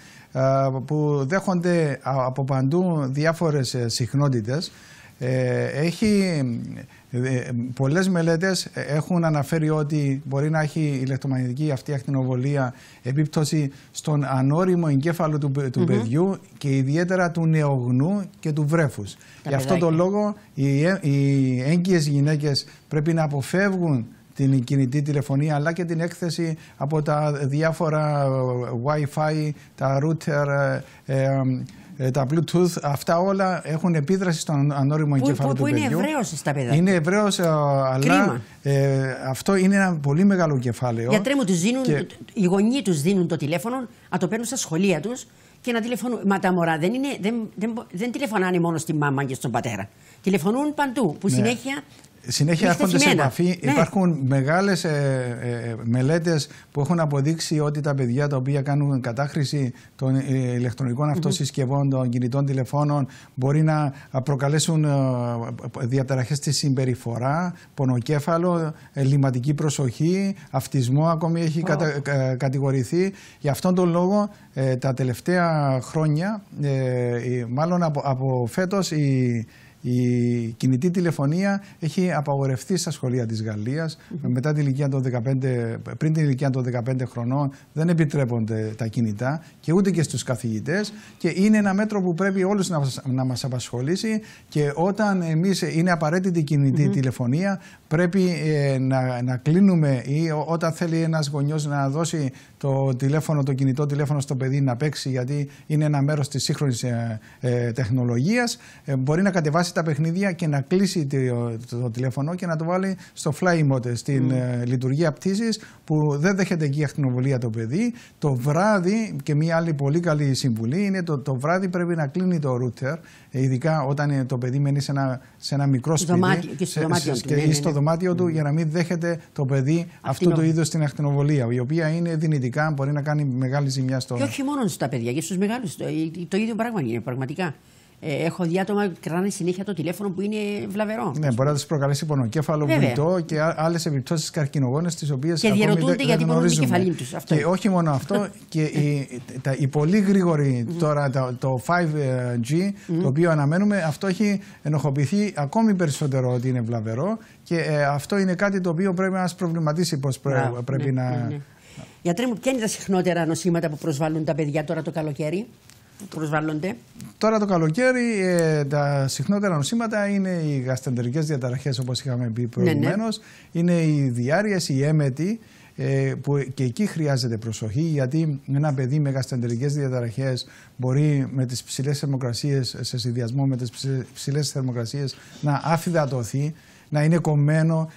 που δέχονται από παντού διάφορες συχνότητες. Έχει ε, πολλές μελέτες έχουν αναφέρει ότι μπορεί να έχει ηλεκτρομαγνητική αυτή ακτινοβολία επίπτωση στον ανώριμο εγκέφαλο του, του παιδιού και ιδιαίτερα του νεογνού και του βρέφους. Γι' αυτό τον λόγο οι, οι έγκυες γυναίκες πρέπει να αποφεύγουν την κινητή τηλεφωνία αλλά και την έκθεση από τα διάφορα Wi-Fi, τα router, ε, ε, ε, τα Bluetooth, αυτά όλα έχουν επίδραση στον ανώριμο εγκέφαλο του παιδιού. Που είναι ευρέως στα παιδιά. Είναι ευρέως, ε, αλλά ε, αυτό είναι ένα πολύ μεγάλο κεφάλαιο. Γιατρέ μου, τους δίνουν, και... οι γονείς τους δίνουν το τηλέφωνο, να το παίρνουν στα σχολεία τους και να τηλεφωνούν. Μα τα μωρά δεν, είναι, δεν, δεν, δεν τηλεφωνάνε μόνο στη μάμα και στον πατέρα. Τηλεφωνούν παντού, που ναι. συνέχεια συνέχεια έρχονται σε επαφή. Ναι. Υπάρχουν μεγάλες ε, ε, μελέτες που έχουν αποδείξει ότι τα παιδιά τα οποία κάνουν κατάχρηση των ε, ηλεκτρονικών αυτών συσκευών, των κινητών τηλεφώνων, μπορεί να προκαλέσουν ε, διαταραχές στη συμπεριφορά, πονοκέφαλο, ελληματική προσοχή, αυτισμό ακόμη έχει κατα, κατηγορηθεί. Γι' αυτόν τον λόγο τα τελευταία χρόνια, μάλλον από, από φέτος, η Η κινητή τηλεφωνία έχει απαγορευτεί στα σχολεία της Γαλλίας. Μετά την ηλικία των 15, πριν την ηλικία των 15 χρονών δεν επιτρέπονται τα κινητά και ούτε και στους καθηγητές. Και είναι ένα μέτρο που πρέπει όλους να, να μας απασχολήσει. Και όταν εμείς είναι απαραίτητη κινητή τηλεφωνία πρέπει ε, να, να κλείνουμε ή όταν θέλει ένας γονιός να δώσει το τηλέφωνο, το κινητό τηλέφωνο στο παιδί να παίξει γιατί είναι ένα μέρος της σύγχρονης ε, ε, τεχνολογίας ε, μπορεί να κατεβάσει τα παιχνίδια και να κλείσει το, το, τηλέφωνο και να το βάλει στο fly mode, στην mm. λειτουργία πτήσης που δεν δέχεται εκεί ακτινοβολία το παιδί. Το βράδυ και μια άλλη πολύ καλή συμβουλή είναι το, το βράδυ πρέπει να κλείνει το router ειδικά όταν το παιδί μένει σε ένα, σε ένα μικρό σπίτι δωμάτιο, και στο δωμάτιο, του, ναι, ναι, στο ναι. δωμάτιο του για να μην δέχεται το παιδί αυτού του είδους την ακτινοβολία η οποία είναι δυνητική μπορεί να κάνει μεγάλη ζημιά στο. Και όχι μόνο στα παιδιά, και στου μεγάλους. Το, το ίδιο πράγμα είναι πραγματικά. Ε, έχω δει άτομα που κρατάνε συνέχεια το τηλέφωνο που είναι βλαβερό. Ναι, μπορεί να του προκαλέσει πονοκέφαλο, βουλτό και άλλες επιπτώσεις καρκινογόνες τις οποίες. Και διαρωτούνται γιατί πονούν την κεφαλή τους. Και όχι μόνο αυτό, και η, τα, η πολύ γρήγορη τώρα το, το 5G, το οποίο αναμένουμε, αυτό έχει ενοχοποιηθεί ακόμη περισσότερο ότι είναι βλαβερό και ε, αυτό είναι κάτι το οποίο πρέπει να μας προβληματίσει πώς πρέπει ναι, να. Ναι, ναι. Γιατρέ μου, ποια είναι τα συχνότερα νοσήματα που προσβάλλουν τα παιδιά τώρα το καλοκαίρι, που προσβάλλονται. Τώρα το καλοκαίρι ε, τα συχνότερα νοσήματα είναι οι γαστεντερικές διαταραχές όπως είχαμε πει προηγουμένως, ναι, ναι. είναι οι διάρειες, οι έμετοι, ε, που και εκεί χρειάζεται προσοχή γιατί ένα παιδί με γαστεντερικές διαταραχές μπορεί με τις ψηλές θερμοκρασίες, σε συνδυασμό με τις ψηλές θερμοκρασίες να αφιδατωθεί να είναι κομμένο.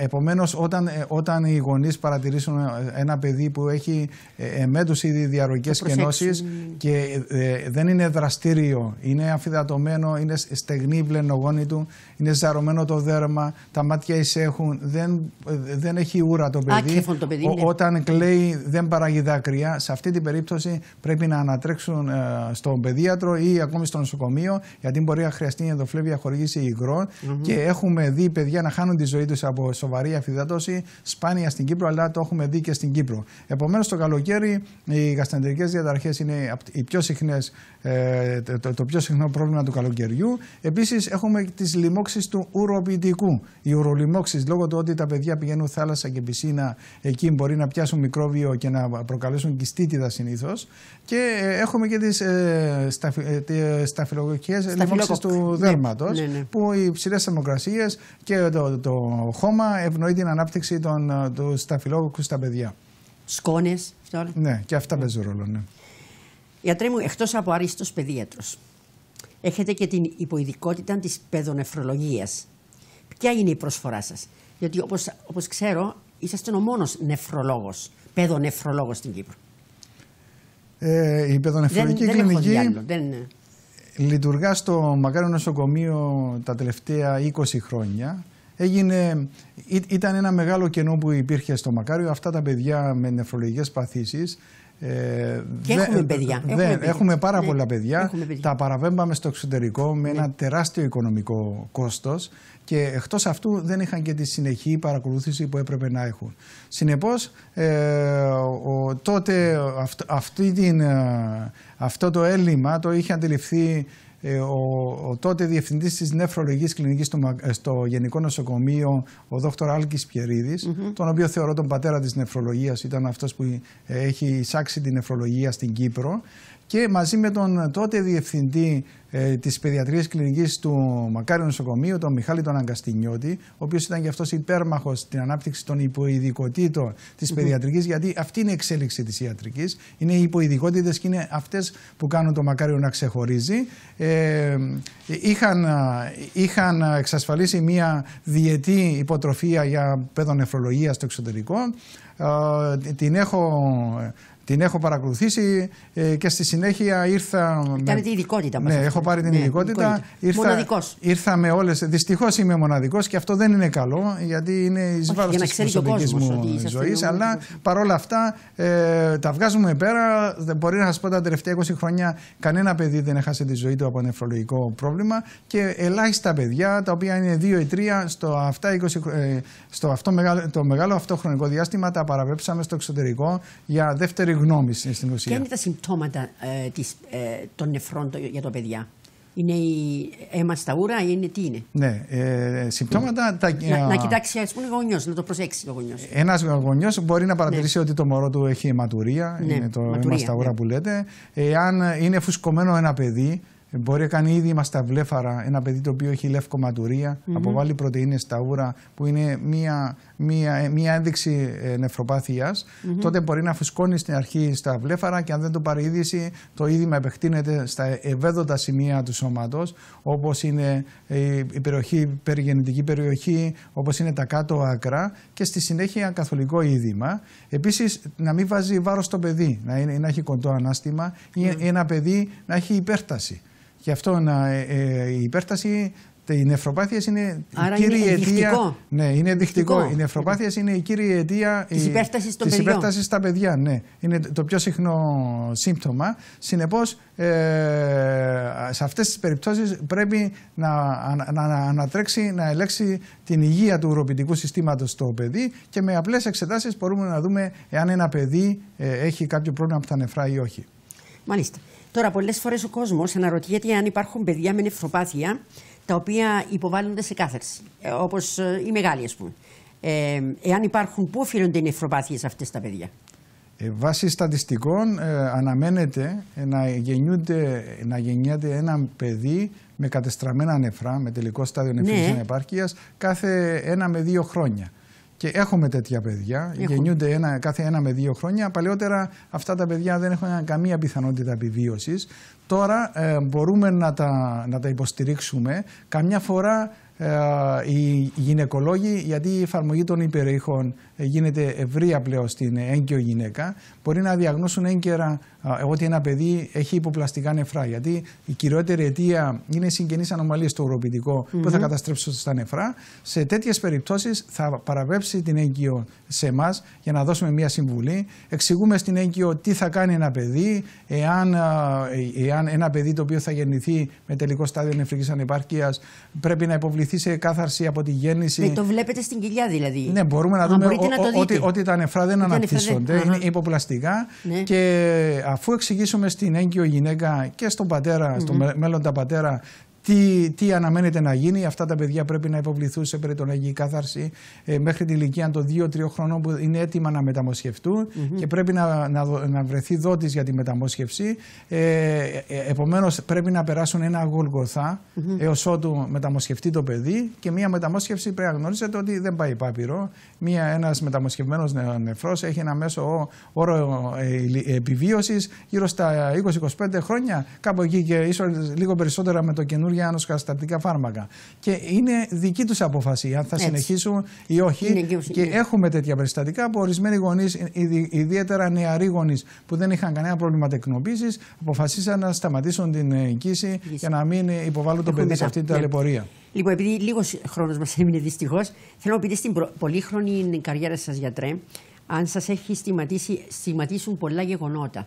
Επομένως, όταν, ε, όταν οι γονείς παρατηρήσουν ένα παιδί που έχει ε, εμέτου ήδη διαρροικές κενώσεις και ε, δεν είναι δραστήριο, είναι αφιδατωμένο, είναι στεγνή η πλενογόνη του, είναι ζαρωμένο το δέρμα, τα μάτια εισέχουν, δεν, δεν έχει ούρα το παιδί. το παιδί όταν κλαίει, δεν παράγει δάκρυα. Σε αυτή την περίπτωση πρέπει να ανατρέξουν στον παιδίατρο ή ακόμη στο νοσοκομείο, γιατί μπορεί να χρειαστεί ενδοφλέβια χορήγηση υγρών mm-hmm. και έχουμε δει παιδιά να χάνουν τη ζωή τους από σοβαρή αφιδάτωση, σπάνια στην Κύπρο, αλλά το έχουμε δει και στην Κύπρο. Επομένως, το καλοκαίρι οι γαστρεντερικέ διαταραχές είναι οι πιο συχνές, ε, το, το, πιο συχνό πρόβλημα του καλοκαιριού. Επίσης, έχουμε τις λοιμώξεις του ουροποιητικού. Οι ουρολοιμώξεις, λόγω του ότι τα παιδιά πηγαίνουν θάλασσα και πισίνα, εκεί μπορεί να πιάσουν μικρόβιο και να προκαλέσουν κυστίτιδα συνήθως. Και ε, έχουμε και τις ε, σταφυλοκοκίε λοιμώξεις του δέρματος, ναι, ναι. που οι ψηλέ θερμοκρασίες και το, το χώμα ευνοεί την ανάπτυξη των, ε, τους σταφυλόκους στα παιδιά. Σκόνες, Ναι, και αυτά παίζουν ρόλο. Ναι. Γιατρέ μου, εκτός από άριστος παιδίατρο, έχετε και την υποειδικότητα της παιδονεφρολογίας. Ποια είναι η προσφορά σας, Γιατί όπως όπως ξέρω, είσαστε ο μόνος νεφρολόγος, παιδονεφρολόγος στην Κύπρο. Ε, η παιδονεφρολογική δεν, κλινική. Δεν, δεν, λειτουργά στο Μακάριο Νοσοκομείο τα τελευταία 20 χρόνια. Έγινε, ήταν ένα μεγάλο κενό που υπήρχε στο Μακάριο. Αυτά τα παιδιά με νεφρολογικές παθήσεις ε, και έχουμε παιδιά. έχουμε, πάρα ναι, πολλά παιδιά. Τα παραβέμπαμε στο εξωτερικό με ένα ναι. τεράστιο οικονομικό κόστος και εκτός αυτού δεν είχαν και τη συνεχή παρακολούθηση που έπρεπε να έχουν. Συνεπώς, ε, τότε αυτή την, ε, αυτό το έλλειμμα το είχε αντιληφθεί ε, ο, ο τότε διευθυντής της νεφρολογικής κλινικής ε, στο Γενικό Νοσοκομείο, ο Δ. Άλκης Πιερίδης, τον οποίο θεωρώ τον πατέρα της νεφρολογίας, ήταν αυτός που έχει εισάξει την νεφρολογία στην Κύπρο και μαζί με τον τότε διευθυντή ε, της παιδιατρικής κλινικής του Μακάριου Νοσοκομείου, τον Μιχάλη τον Αγκαστινιώτη, ο οποίος ήταν και αυτός υπέρμαχος στην ανάπτυξη των υποειδικοτήτων της mm παιδιατρικής, γιατί αυτή είναι η εξέλιξη της ιατρικής. Είναι οι υποειδικότητες και είναι αυτές που κάνουν το Μακάριο να ξεχωρίζει. Ε, είχαν, είχαν εξασφαλίσει μια διετή υποτροφία για παιδονεφρολογία στο εξωτερικό. Ε, την έχω την έχω παρακολουθήσει ε, και στη συνέχεια ήρθα. Κάνετε ειδικότητα Ναι, έχω πάρει την ναι, ειδικότητα. Ήρθα, μοναδικός. ήρθα με όλε. Δυστυχώς είμαι μοναδικός και αυτό δεν είναι καλό γιατί είναι εις βάρος της προσωπικής μου ζωής. Αλλά παρόλα αυτά ε, τα βγάζουμε πέρα. Μπορεί να σας πω τα τελευταία 20 χρόνια κανένα παιδί δεν έχασε τη ζωή του από νεφρολογικό πρόβλημα και ελάχιστα παιδιά τα οποία είναι 2 ή 3 στο, αυτά 20, ε, στο αυτό μεγάλο, το μεγάλο αυτό χρονικό διάστημα τα παραβέψαμε στο εξωτερικό για δεύτερη γνώμης στην ουσία. Ποια είναι τα συμπτώματα ε, της, ε, των νεφρών για τα παιδιά; Είναι η αίμα στα ούρα, είναι τι είναι; Ναι, ε, συμπτώματα. Τα, να, να κοιτάξει, ας πούμε, ο γονιός, να το προσέξει ο γονιός. Ένας γονιός μπορεί να παρατηρήσει ναι. ότι το μωρό του έχει αιματουρία, ναι, είναι το αιματουρία, αίμα στα ούρα ναι. που λέτε. Εάν είναι φουσκωμένο ένα παιδί, Μπορεί να κάνει ήδη στα βλέφαρα ένα παιδί το οποίο έχει λευκοματουρία, mm-hmm. αποβάλει πρωτεΐνες στα ούρα που είναι μία, μία, μία ένδειξη ε, νευροπάθειας, mm-hmm. τότε μπορεί να φουσκώνει στην αρχή στα βλέφαρα και αν δεν το πάρει είδηση το είδημα επεκτείνεται στα ευαίδωτα σημεία του σώματος όπως είναι η περιοχή, περιγεννητική περιοχή, όπως είναι τα κάτω άκρα και στη συνέχεια καθολικό είδημα. Επίσης να μην βάζει βάρος στο παιδί, να, είναι, να έχει κοντό ανάστημα ή ένα παιδί να έχει υπέρταση. Γι' αυτό να, ε, ε, η υπέρταση, οι νευροπάθειες είναι Άρα η κύρια είναι αιτία. Ναι, είναι δεικτικό. Δεικτικό. Οι νευροπάθειες είναι η κύρια αιτία Της η- υπέρτασης των της παιδιών. υπέρτασης στα παιδιά. Ναι. Είναι το πιο συχνό σύμπτωμα. Συνεπώς, ε, σε αυτές τις περιπτώσεις πρέπει να, να, να, να ανατρέξει, να ελέξει την υγεία του ουροπητικού συστήματος στο παιδί και με απλές εξετάσεις μπορούμε να δούμε εάν ένα παιδί ε, έχει κάποιο πρόβλημα από τα νεφρά ή όχι. Μάλιστα. Τώρα, πολλές φορές ο κόσμος αναρωτιέται αν υπάρχουν παιδιά με νεφροπάθεια τα οποία υποβάλλονται σε κάθαρση. Όπως οι μεγάλοι, ας πούμε. Ε, εάν υπάρχουν, πού οφείλονται οι νεφροπάθειες αυτές τα παιδιά; Ε, βάσει στατιστικών ε, αναμένεται να, γεννιούνται, να γεννιέται ένα παιδί με κατεστραμμένα νεφρά, με τελικό στάδιο νεφρικής Ναι. ανεπάρκειας, κάθε ένα με δύο χρόνια. Και έχουμε τέτοια παιδιά, Έχουμε. γεννιούνται ένα, κάθε ένα με δύο χρόνια. Παλαιότερα αυτά τα παιδιά δεν έχουν καμία πιθανότητα επιβίωσης. Τώρα ε, μπορούμε να τα, να τα υποστηρίξουμε. Καμιά φορά ε, οι γυναικολόγοι, γιατί η εφαρμογή των υπερήχων ε, γίνεται ευρεία πλέον στην έγκυο γυναίκα, μπορεί να διαγνώσουν έγκαιρα ε, ότι ένα παιδί έχει υποπλαστικά νεφρά. Γιατί η κυριότερη αιτία είναι οι συγγενείς ανομαλίες στο ουροπητικό που θα καταστρέψουν στα νεφρά. Σε τέτοιες περιπτώσεις θα παραπέψει την έγκυο σε εμάς για να δώσουμε μια συμβουλή. Εξηγούμε στην έγκυο τι θα κάνει ένα παιδί, εάν, ε, εάν ένα παιδί το οποίο θα γεννηθεί με τελικό στάδιο νεφρικής ανεπάρκειας πρέπει να υποβληθεί σε κάθαρση από τη γέννηση. Ναι, το βλέπετε στην κοιλιά δηλαδή. Ναι, μπορούμε να Α, δούμε μπορείτε ο- να το ο- ότι, δείτε. ότι τα νεφρά δεν Ότι τα νεφρά δεν- αναπτύσσονται, Αχα. είναι υποπλαστικά Ναι. και αφού εξηγήσουμε στην έγκυο γυναίκα και στον πατέρα, στον με- μέλλοντα πατέρα τι, τι αναμένεται να γίνει, αυτά τα παιδιά πρέπει να υποβληθούν σε περιτοναγική κάθαρση ε, μέχρι την ηλικία των 2-3 χρονών που είναι έτοιμα να μεταμοσχευτούν και πρέπει να, να, δο- να βρεθεί δότης για τη μεταμόσχευση. Ε, ε, επομένως πρέπει να περάσουν ένα γολγοθά έως ότου μεταμοσχευτεί το παιδί και μία μεταμόσχευση πρέπει να γνωρίζετε ότι δεν πάει πάπυρο. Μία, ένας μεταμοσχευμένος νε- νεφρός έχει ένα μέσο ό- όρο ε, ηλι- επιβίωσης γύρω στα 20-25 χρόνια, κάπου εκεί και ίσως λίγο περισσότερα με το καινούργια ανοσοκαταστατικά φάρμακα. Και είναι δική τους απόφαση αν θα Έτσι. συνεχίσουν ή όχι. Είναι και- Και ναι. έχουμε τέτοια περιστατικά που ορισμένοι γονείς, ιδιαίτερα νεαροί γονείς που δεν είχαν κανένα πρόβλημα τεκνοποίησης, αποφασίσαν να σταματήσουν την εγγύηση για να μην υποβάλουν το Έχουμε παιδί σε μετά. αυτή την Ναι. ταλαιπωρία. Λοιπόν, επειδή λίγος χρόνος μας έμεινε δυστυχώς, θέλω να πείτε στην προ- πολύχρονη καριέρα σας, γιατρέ, αν σας έχει στιγματίσει, στιγματίσουν πολλά γεγονότα.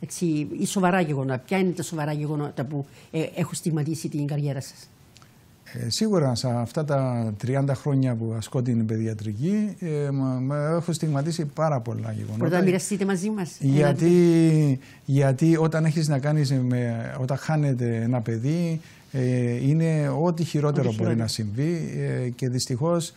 Έτσι, ή σοβαρά γεγονότα. Ποια είναι τα σοβαρά γεγονότα που ε, έχουν στιγματίσει την καριέρα σας; Ε, σίγουρα σε αυτά τα 30 χρόνια που ασκώ την παιδιατρική ε, μα- με έχω στιγματίσει πάρα πολλά γεγονότα. Μπορείτε να μοιραστείτε μαζί μας. Γιατί, γιατί όταν έχεις να κάνεις με, όταν χάνεται ένα παιδί ε, είναι ό,τι χειρότερο Ό,τι μπορεί χειρότερο. να συμβεί ε, και δυστυχώς ε,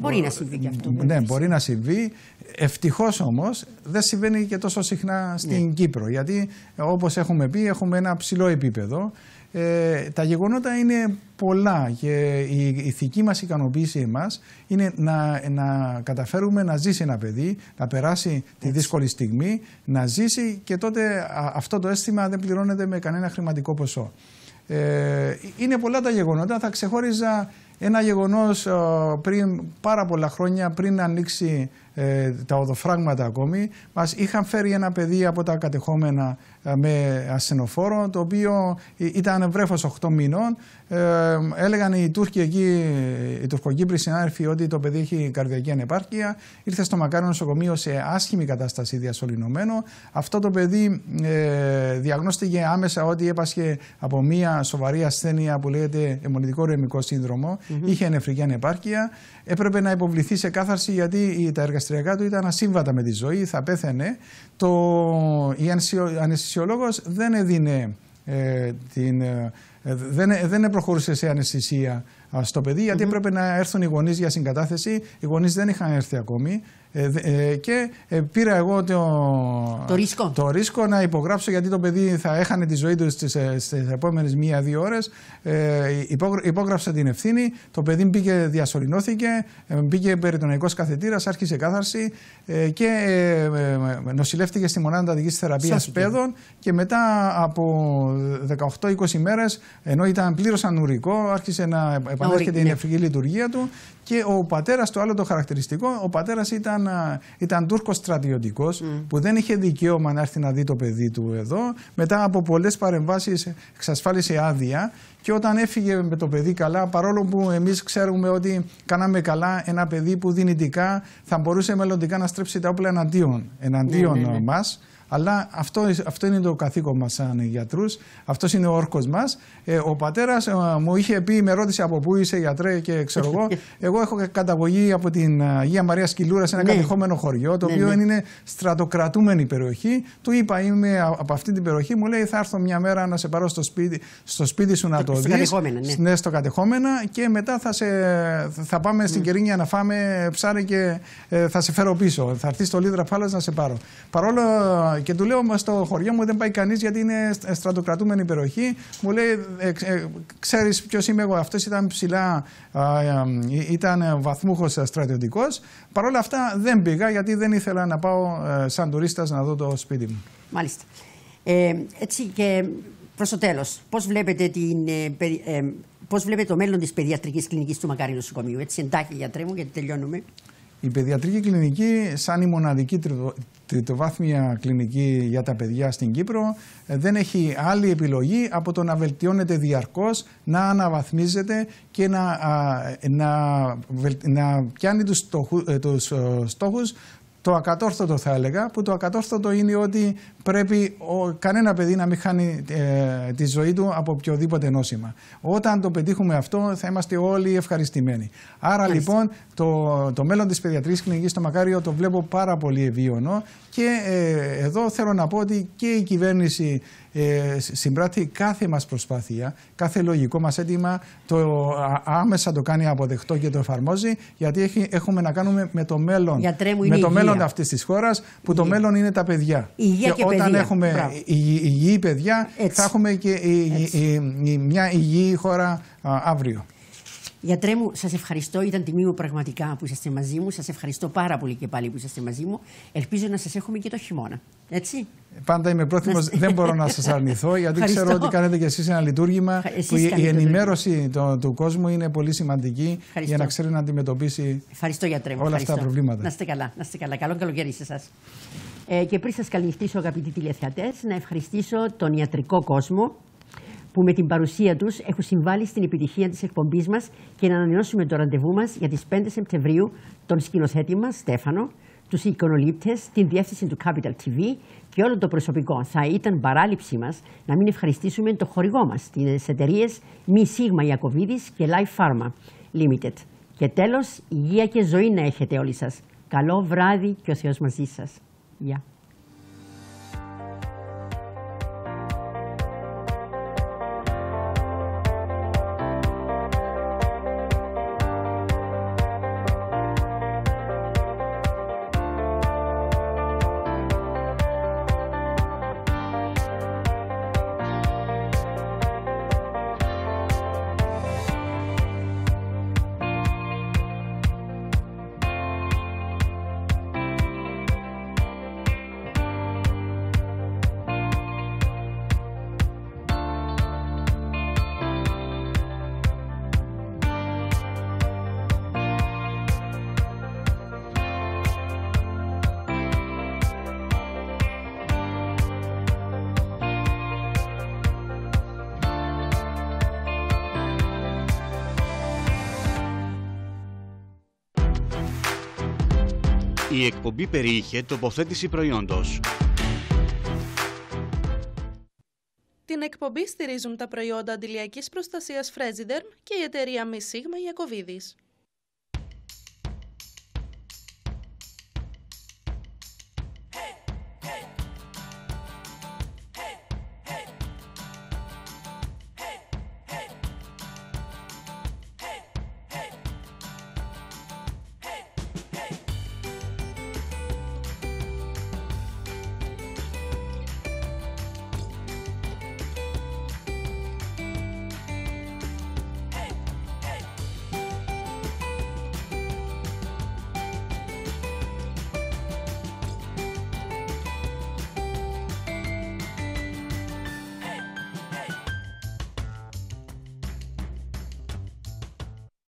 Μπορεί να συμβεί και αυτό, Ναι, βέβαια. μπορεί να συμβεί. Ευτυχώς όμως δεν συμβαίνει και τόσο συχνά στην Ναι. Κύπρο γιατί ε, όπως έχουμε πει έχουμε ένα ψηλό επίπεδο. Ε, τα γεγονότα είναι πολλά και η ηθική μας ικανοποίηση εμάς είναι να, να καταφέρουμε να ζήσει ένα παιδί, να περάσει τη δύσκολη στιγμή, να ζήσει και τότε α- αυτό το αίσθημα δεν πληρώνεται με κανένα χρηματικό ποσό. Ε, είναι πολλά τα γεγονότα. Θα ξεχώριζα ένα γεγονός ε, πριν πάρα πολλά χρόνια, πριν ανοίξει ε, τα οδοφράγματα ακόμη, μας είχαν φέρει ένα παιδί από τα κατεχόμενα ε, με ασθενοφόρο, το οποίο ε, ήταν βρέφος 8 μηνών. Ε, έλεγαν οι Τούρκοι εκεί, οι Τουρκοκύπροι συνάδελφοι, ότι το παιδί έχει καρδιακή ανεπάρκεια. Ήρθε στο Μακάριο νοσοκομείο σε άσχημη κατάσταση διασωληνωμένο. Αυτό το παιδί ε, διαγνώστηκε άμεσα ότι έπασχε από μία σοβαρή ασθένεια που λέγεται αιμονητικό ρεμικό σύνδρομο. Είχε νεφρική ανεπάρκεια. Έπρεπε να υποβληθεί σε κάθαρση γιατί τα εργαστηριακά του ήταν ασύμβατα με τη ζωή, θα πέθαινε. Το, η αναισθησιολόγος δεν έδινε ε, την, ε, δεν, δεν προχωρούσε σε αναισθησία στο παιδί, γιατί έπρεπε να έρθουν οι γονείς για συγκατάθεση. Οι γονείς δεν είχαν έρθει ακόμη. Ε, ε, και ε, πήρα εγώ το, το, ρίσκο. το ρίσκο να υπογράψω γιατί το παιδί θα έχανε τη ζωή του στις, στις επόμενες μία-δύο ώρες. υπόγραψα την ευθύνη, το παιδί μπήκε, διασωληνώθηκε, μπήκε περιτοναϊκός καθετήρας, άρχισε κάθαρση και νοσηλεύτηκε στη μονάδα ανταδικής θεραπείας παιδών. Και μετά από 18-20 μέρες, ενώ ήταν πλήρως ανουρικό, άρχισε να επανέρχεται η νεφρική λειτουργία του και ο πατέρας, το άλλο το χαρακτηριστικό, ο πατέρας ήταν, ήταν Τούρκος στρατιωτικός που δεν είχε δικαίωμα να έρθει να δει το παιδί του εδώ. Μετά από πολλές παρεμβάσεις εξασφάλισε άδεια. Και όταν έφυγε με το παιδί καλά, παρόλο που εμείς ξέρουμε ότι κάναμε καλά ένα παιδί που δυνητικά θα μπορούσε μελλοντικά να στρέψει τα όπλα εναντίον, εναντίον ναι, ναι, ναι. μας. Αλλά αυτό, αυτό είναι το καθήκον μας σαν γιατρούς. Αυτός είναι ο όρκος μας. Ε, ο πατέρας ε, μου είχε πει, με ρώτησε από πού είσαι γιατρέ και ξέρω εγώ. Εγώ έχω καταγωγή από την Αγία Μαρία Σκυλούρα σε ένα ναι. κατεχόμενο χωριό, το ναι, οποίο ναι. είναι στρατοκρατούμενη περιοχή. Του είπα, είμαι από αυτή την περιοχή. Μου λέει, θα έρθω μια μέρα να σε πάρω στο σπίτι, στο σπίτι σου να το δεις. Ναι. ναι, στο κατεχόμενα και μετά θα, σε, θα πάμε στην Κερίνια να φάμε ψάρι και ε, θα σε φέρω πίσω. Θα έρθεις στο Λίδρα Φάλας να σε πάρω. Παρόλο και του λέω, στο χωριό μου δεν πάει κανείς γιατί είναι στρατοκρατούμενη περιοχή. Μου λέει, ε, ε, ξέρεις ποιος είμαι εγώ. Αυτός ήταν ψηλά, ε, ήταν βαθμούχος στρατιωτικός. Παρ' όλα αυτά δεν πήγα γιατί δεν ήθελα να πάω σαν τουρίστας να δω το σπίτι μου. Μάλιστα. Ε, έτσι και προς το τέλος, πώς βλέπετε, την, ε, πώς βλέπετε το μέλλον της παιδιατρικής κλινικής του Μακάρι Νοσοκομείου, έτσι εντάχει γιατρέ μου, γιατί τελειώνουμε. Η παιδιατρική κλινική, σαν η μοναδική τριτοβάθμια κλινική για τα παιδιά στην Κύπρο, ε, δεν έχει άλλη επιλογή από το να βελτιώνεται διαρκώς, να αναβαθμίζεται και να, να, να πιάνει τους, στόχους, ε, τους ε, στόχους το ακατόρθωτο θα έλεγα, που το ακατόρθωτο είναι ότι πρέπει ο, κανένα παιδί να μην χάνει ε, τη ζωή του από οποιοδήποτε νόσημα. Όταν το πετύχουμε αυτό θα είμαστε όλοι ευχαριστημένοι. Άρα λοιπόν το, το μέλλον της παιδιατρικής κλινικής στο Μακάριο το βλέπω πάρα πολύ ευίωνο και ε, εδώ θέλω να πω ότι και η κυβέρνηση ε, συμπράττει κάθε μας προσπάθεια, κάθε λογικό μας αίτημα, το άμεσα το κάνει αποδεκτό και το εφαρμόζει, γιατί έχει, έχουμε να κάνουμε με το μέλλον, με το μέλλον αυτής της χώρας, που το μέλλον είναι τα παιδιά. Υγεία και, όταν έχουμε υγιή παιδιά, θα έχουμε και μια υγιή χώρα αύριο. Γιατρέ μου, σας ευχαριστώ. Ήταν τιμή μου πραγματικά που είσαστε μαζί μου. Σας ευχαριστώ πάρα πολύ και πάλι που είσαστε μαζί μου. Ελπίζω να σας έχουμε και το χειμώνα. Έτσι. Πάντα είμαι πρόθυμος, δεν μπορώ να σας αρνηθώ, γιατί ξέρω ότι κάνετε κι εσείς ένα λειτουργήμα που η ενημέρωση το, του κόσμου είναι πολύ σημαντική για να ξέρει να αντιμετωπίσει Ευχαριστώ, γιατρέ μου. όλα αυτά τα προβλήματα. Να είστε καλά. Να είστε καλά. Καλό καλοκαίρι σε εσάς. Ε, και πριν σας καληνυχτήσω, αγαπητοί τηλεθεατές, να ευχαριστήσω τον ιατρικό κόσμο που με την παρουσία τους έχουν συμβάλει στην επιτυχία της εκπομπής μας και να ανανεώσουμε το ραντεβού μας για τις 5 Σεπτεμβρίου τον σκηνοθέτη μας, Στέφανο, τους εικονολήπτες, την διεύθυνση του Capital TV και όλο το προσωπικό. Θα ήταν παράληψή μας να μην ευχαριστήσουμε το χορηγό μας, τις εταιρείες Μη Σίγμα Ιακωβίδης και Life Pharma Limited. Και τέλος, υγεία και ζωή να έχετε όλοι σας. Καλό βράδυ και ο Θεός μαζί σας. Γεια. Η εκπομπή περιείχε τοποθέτηση προϊόντος. Την εκπομπή στηρίζουν τα προϊόντα αντιλιακής προστασίας Fresiderm και η εταιρεία Μη Σίγμα Ιακωβίδης.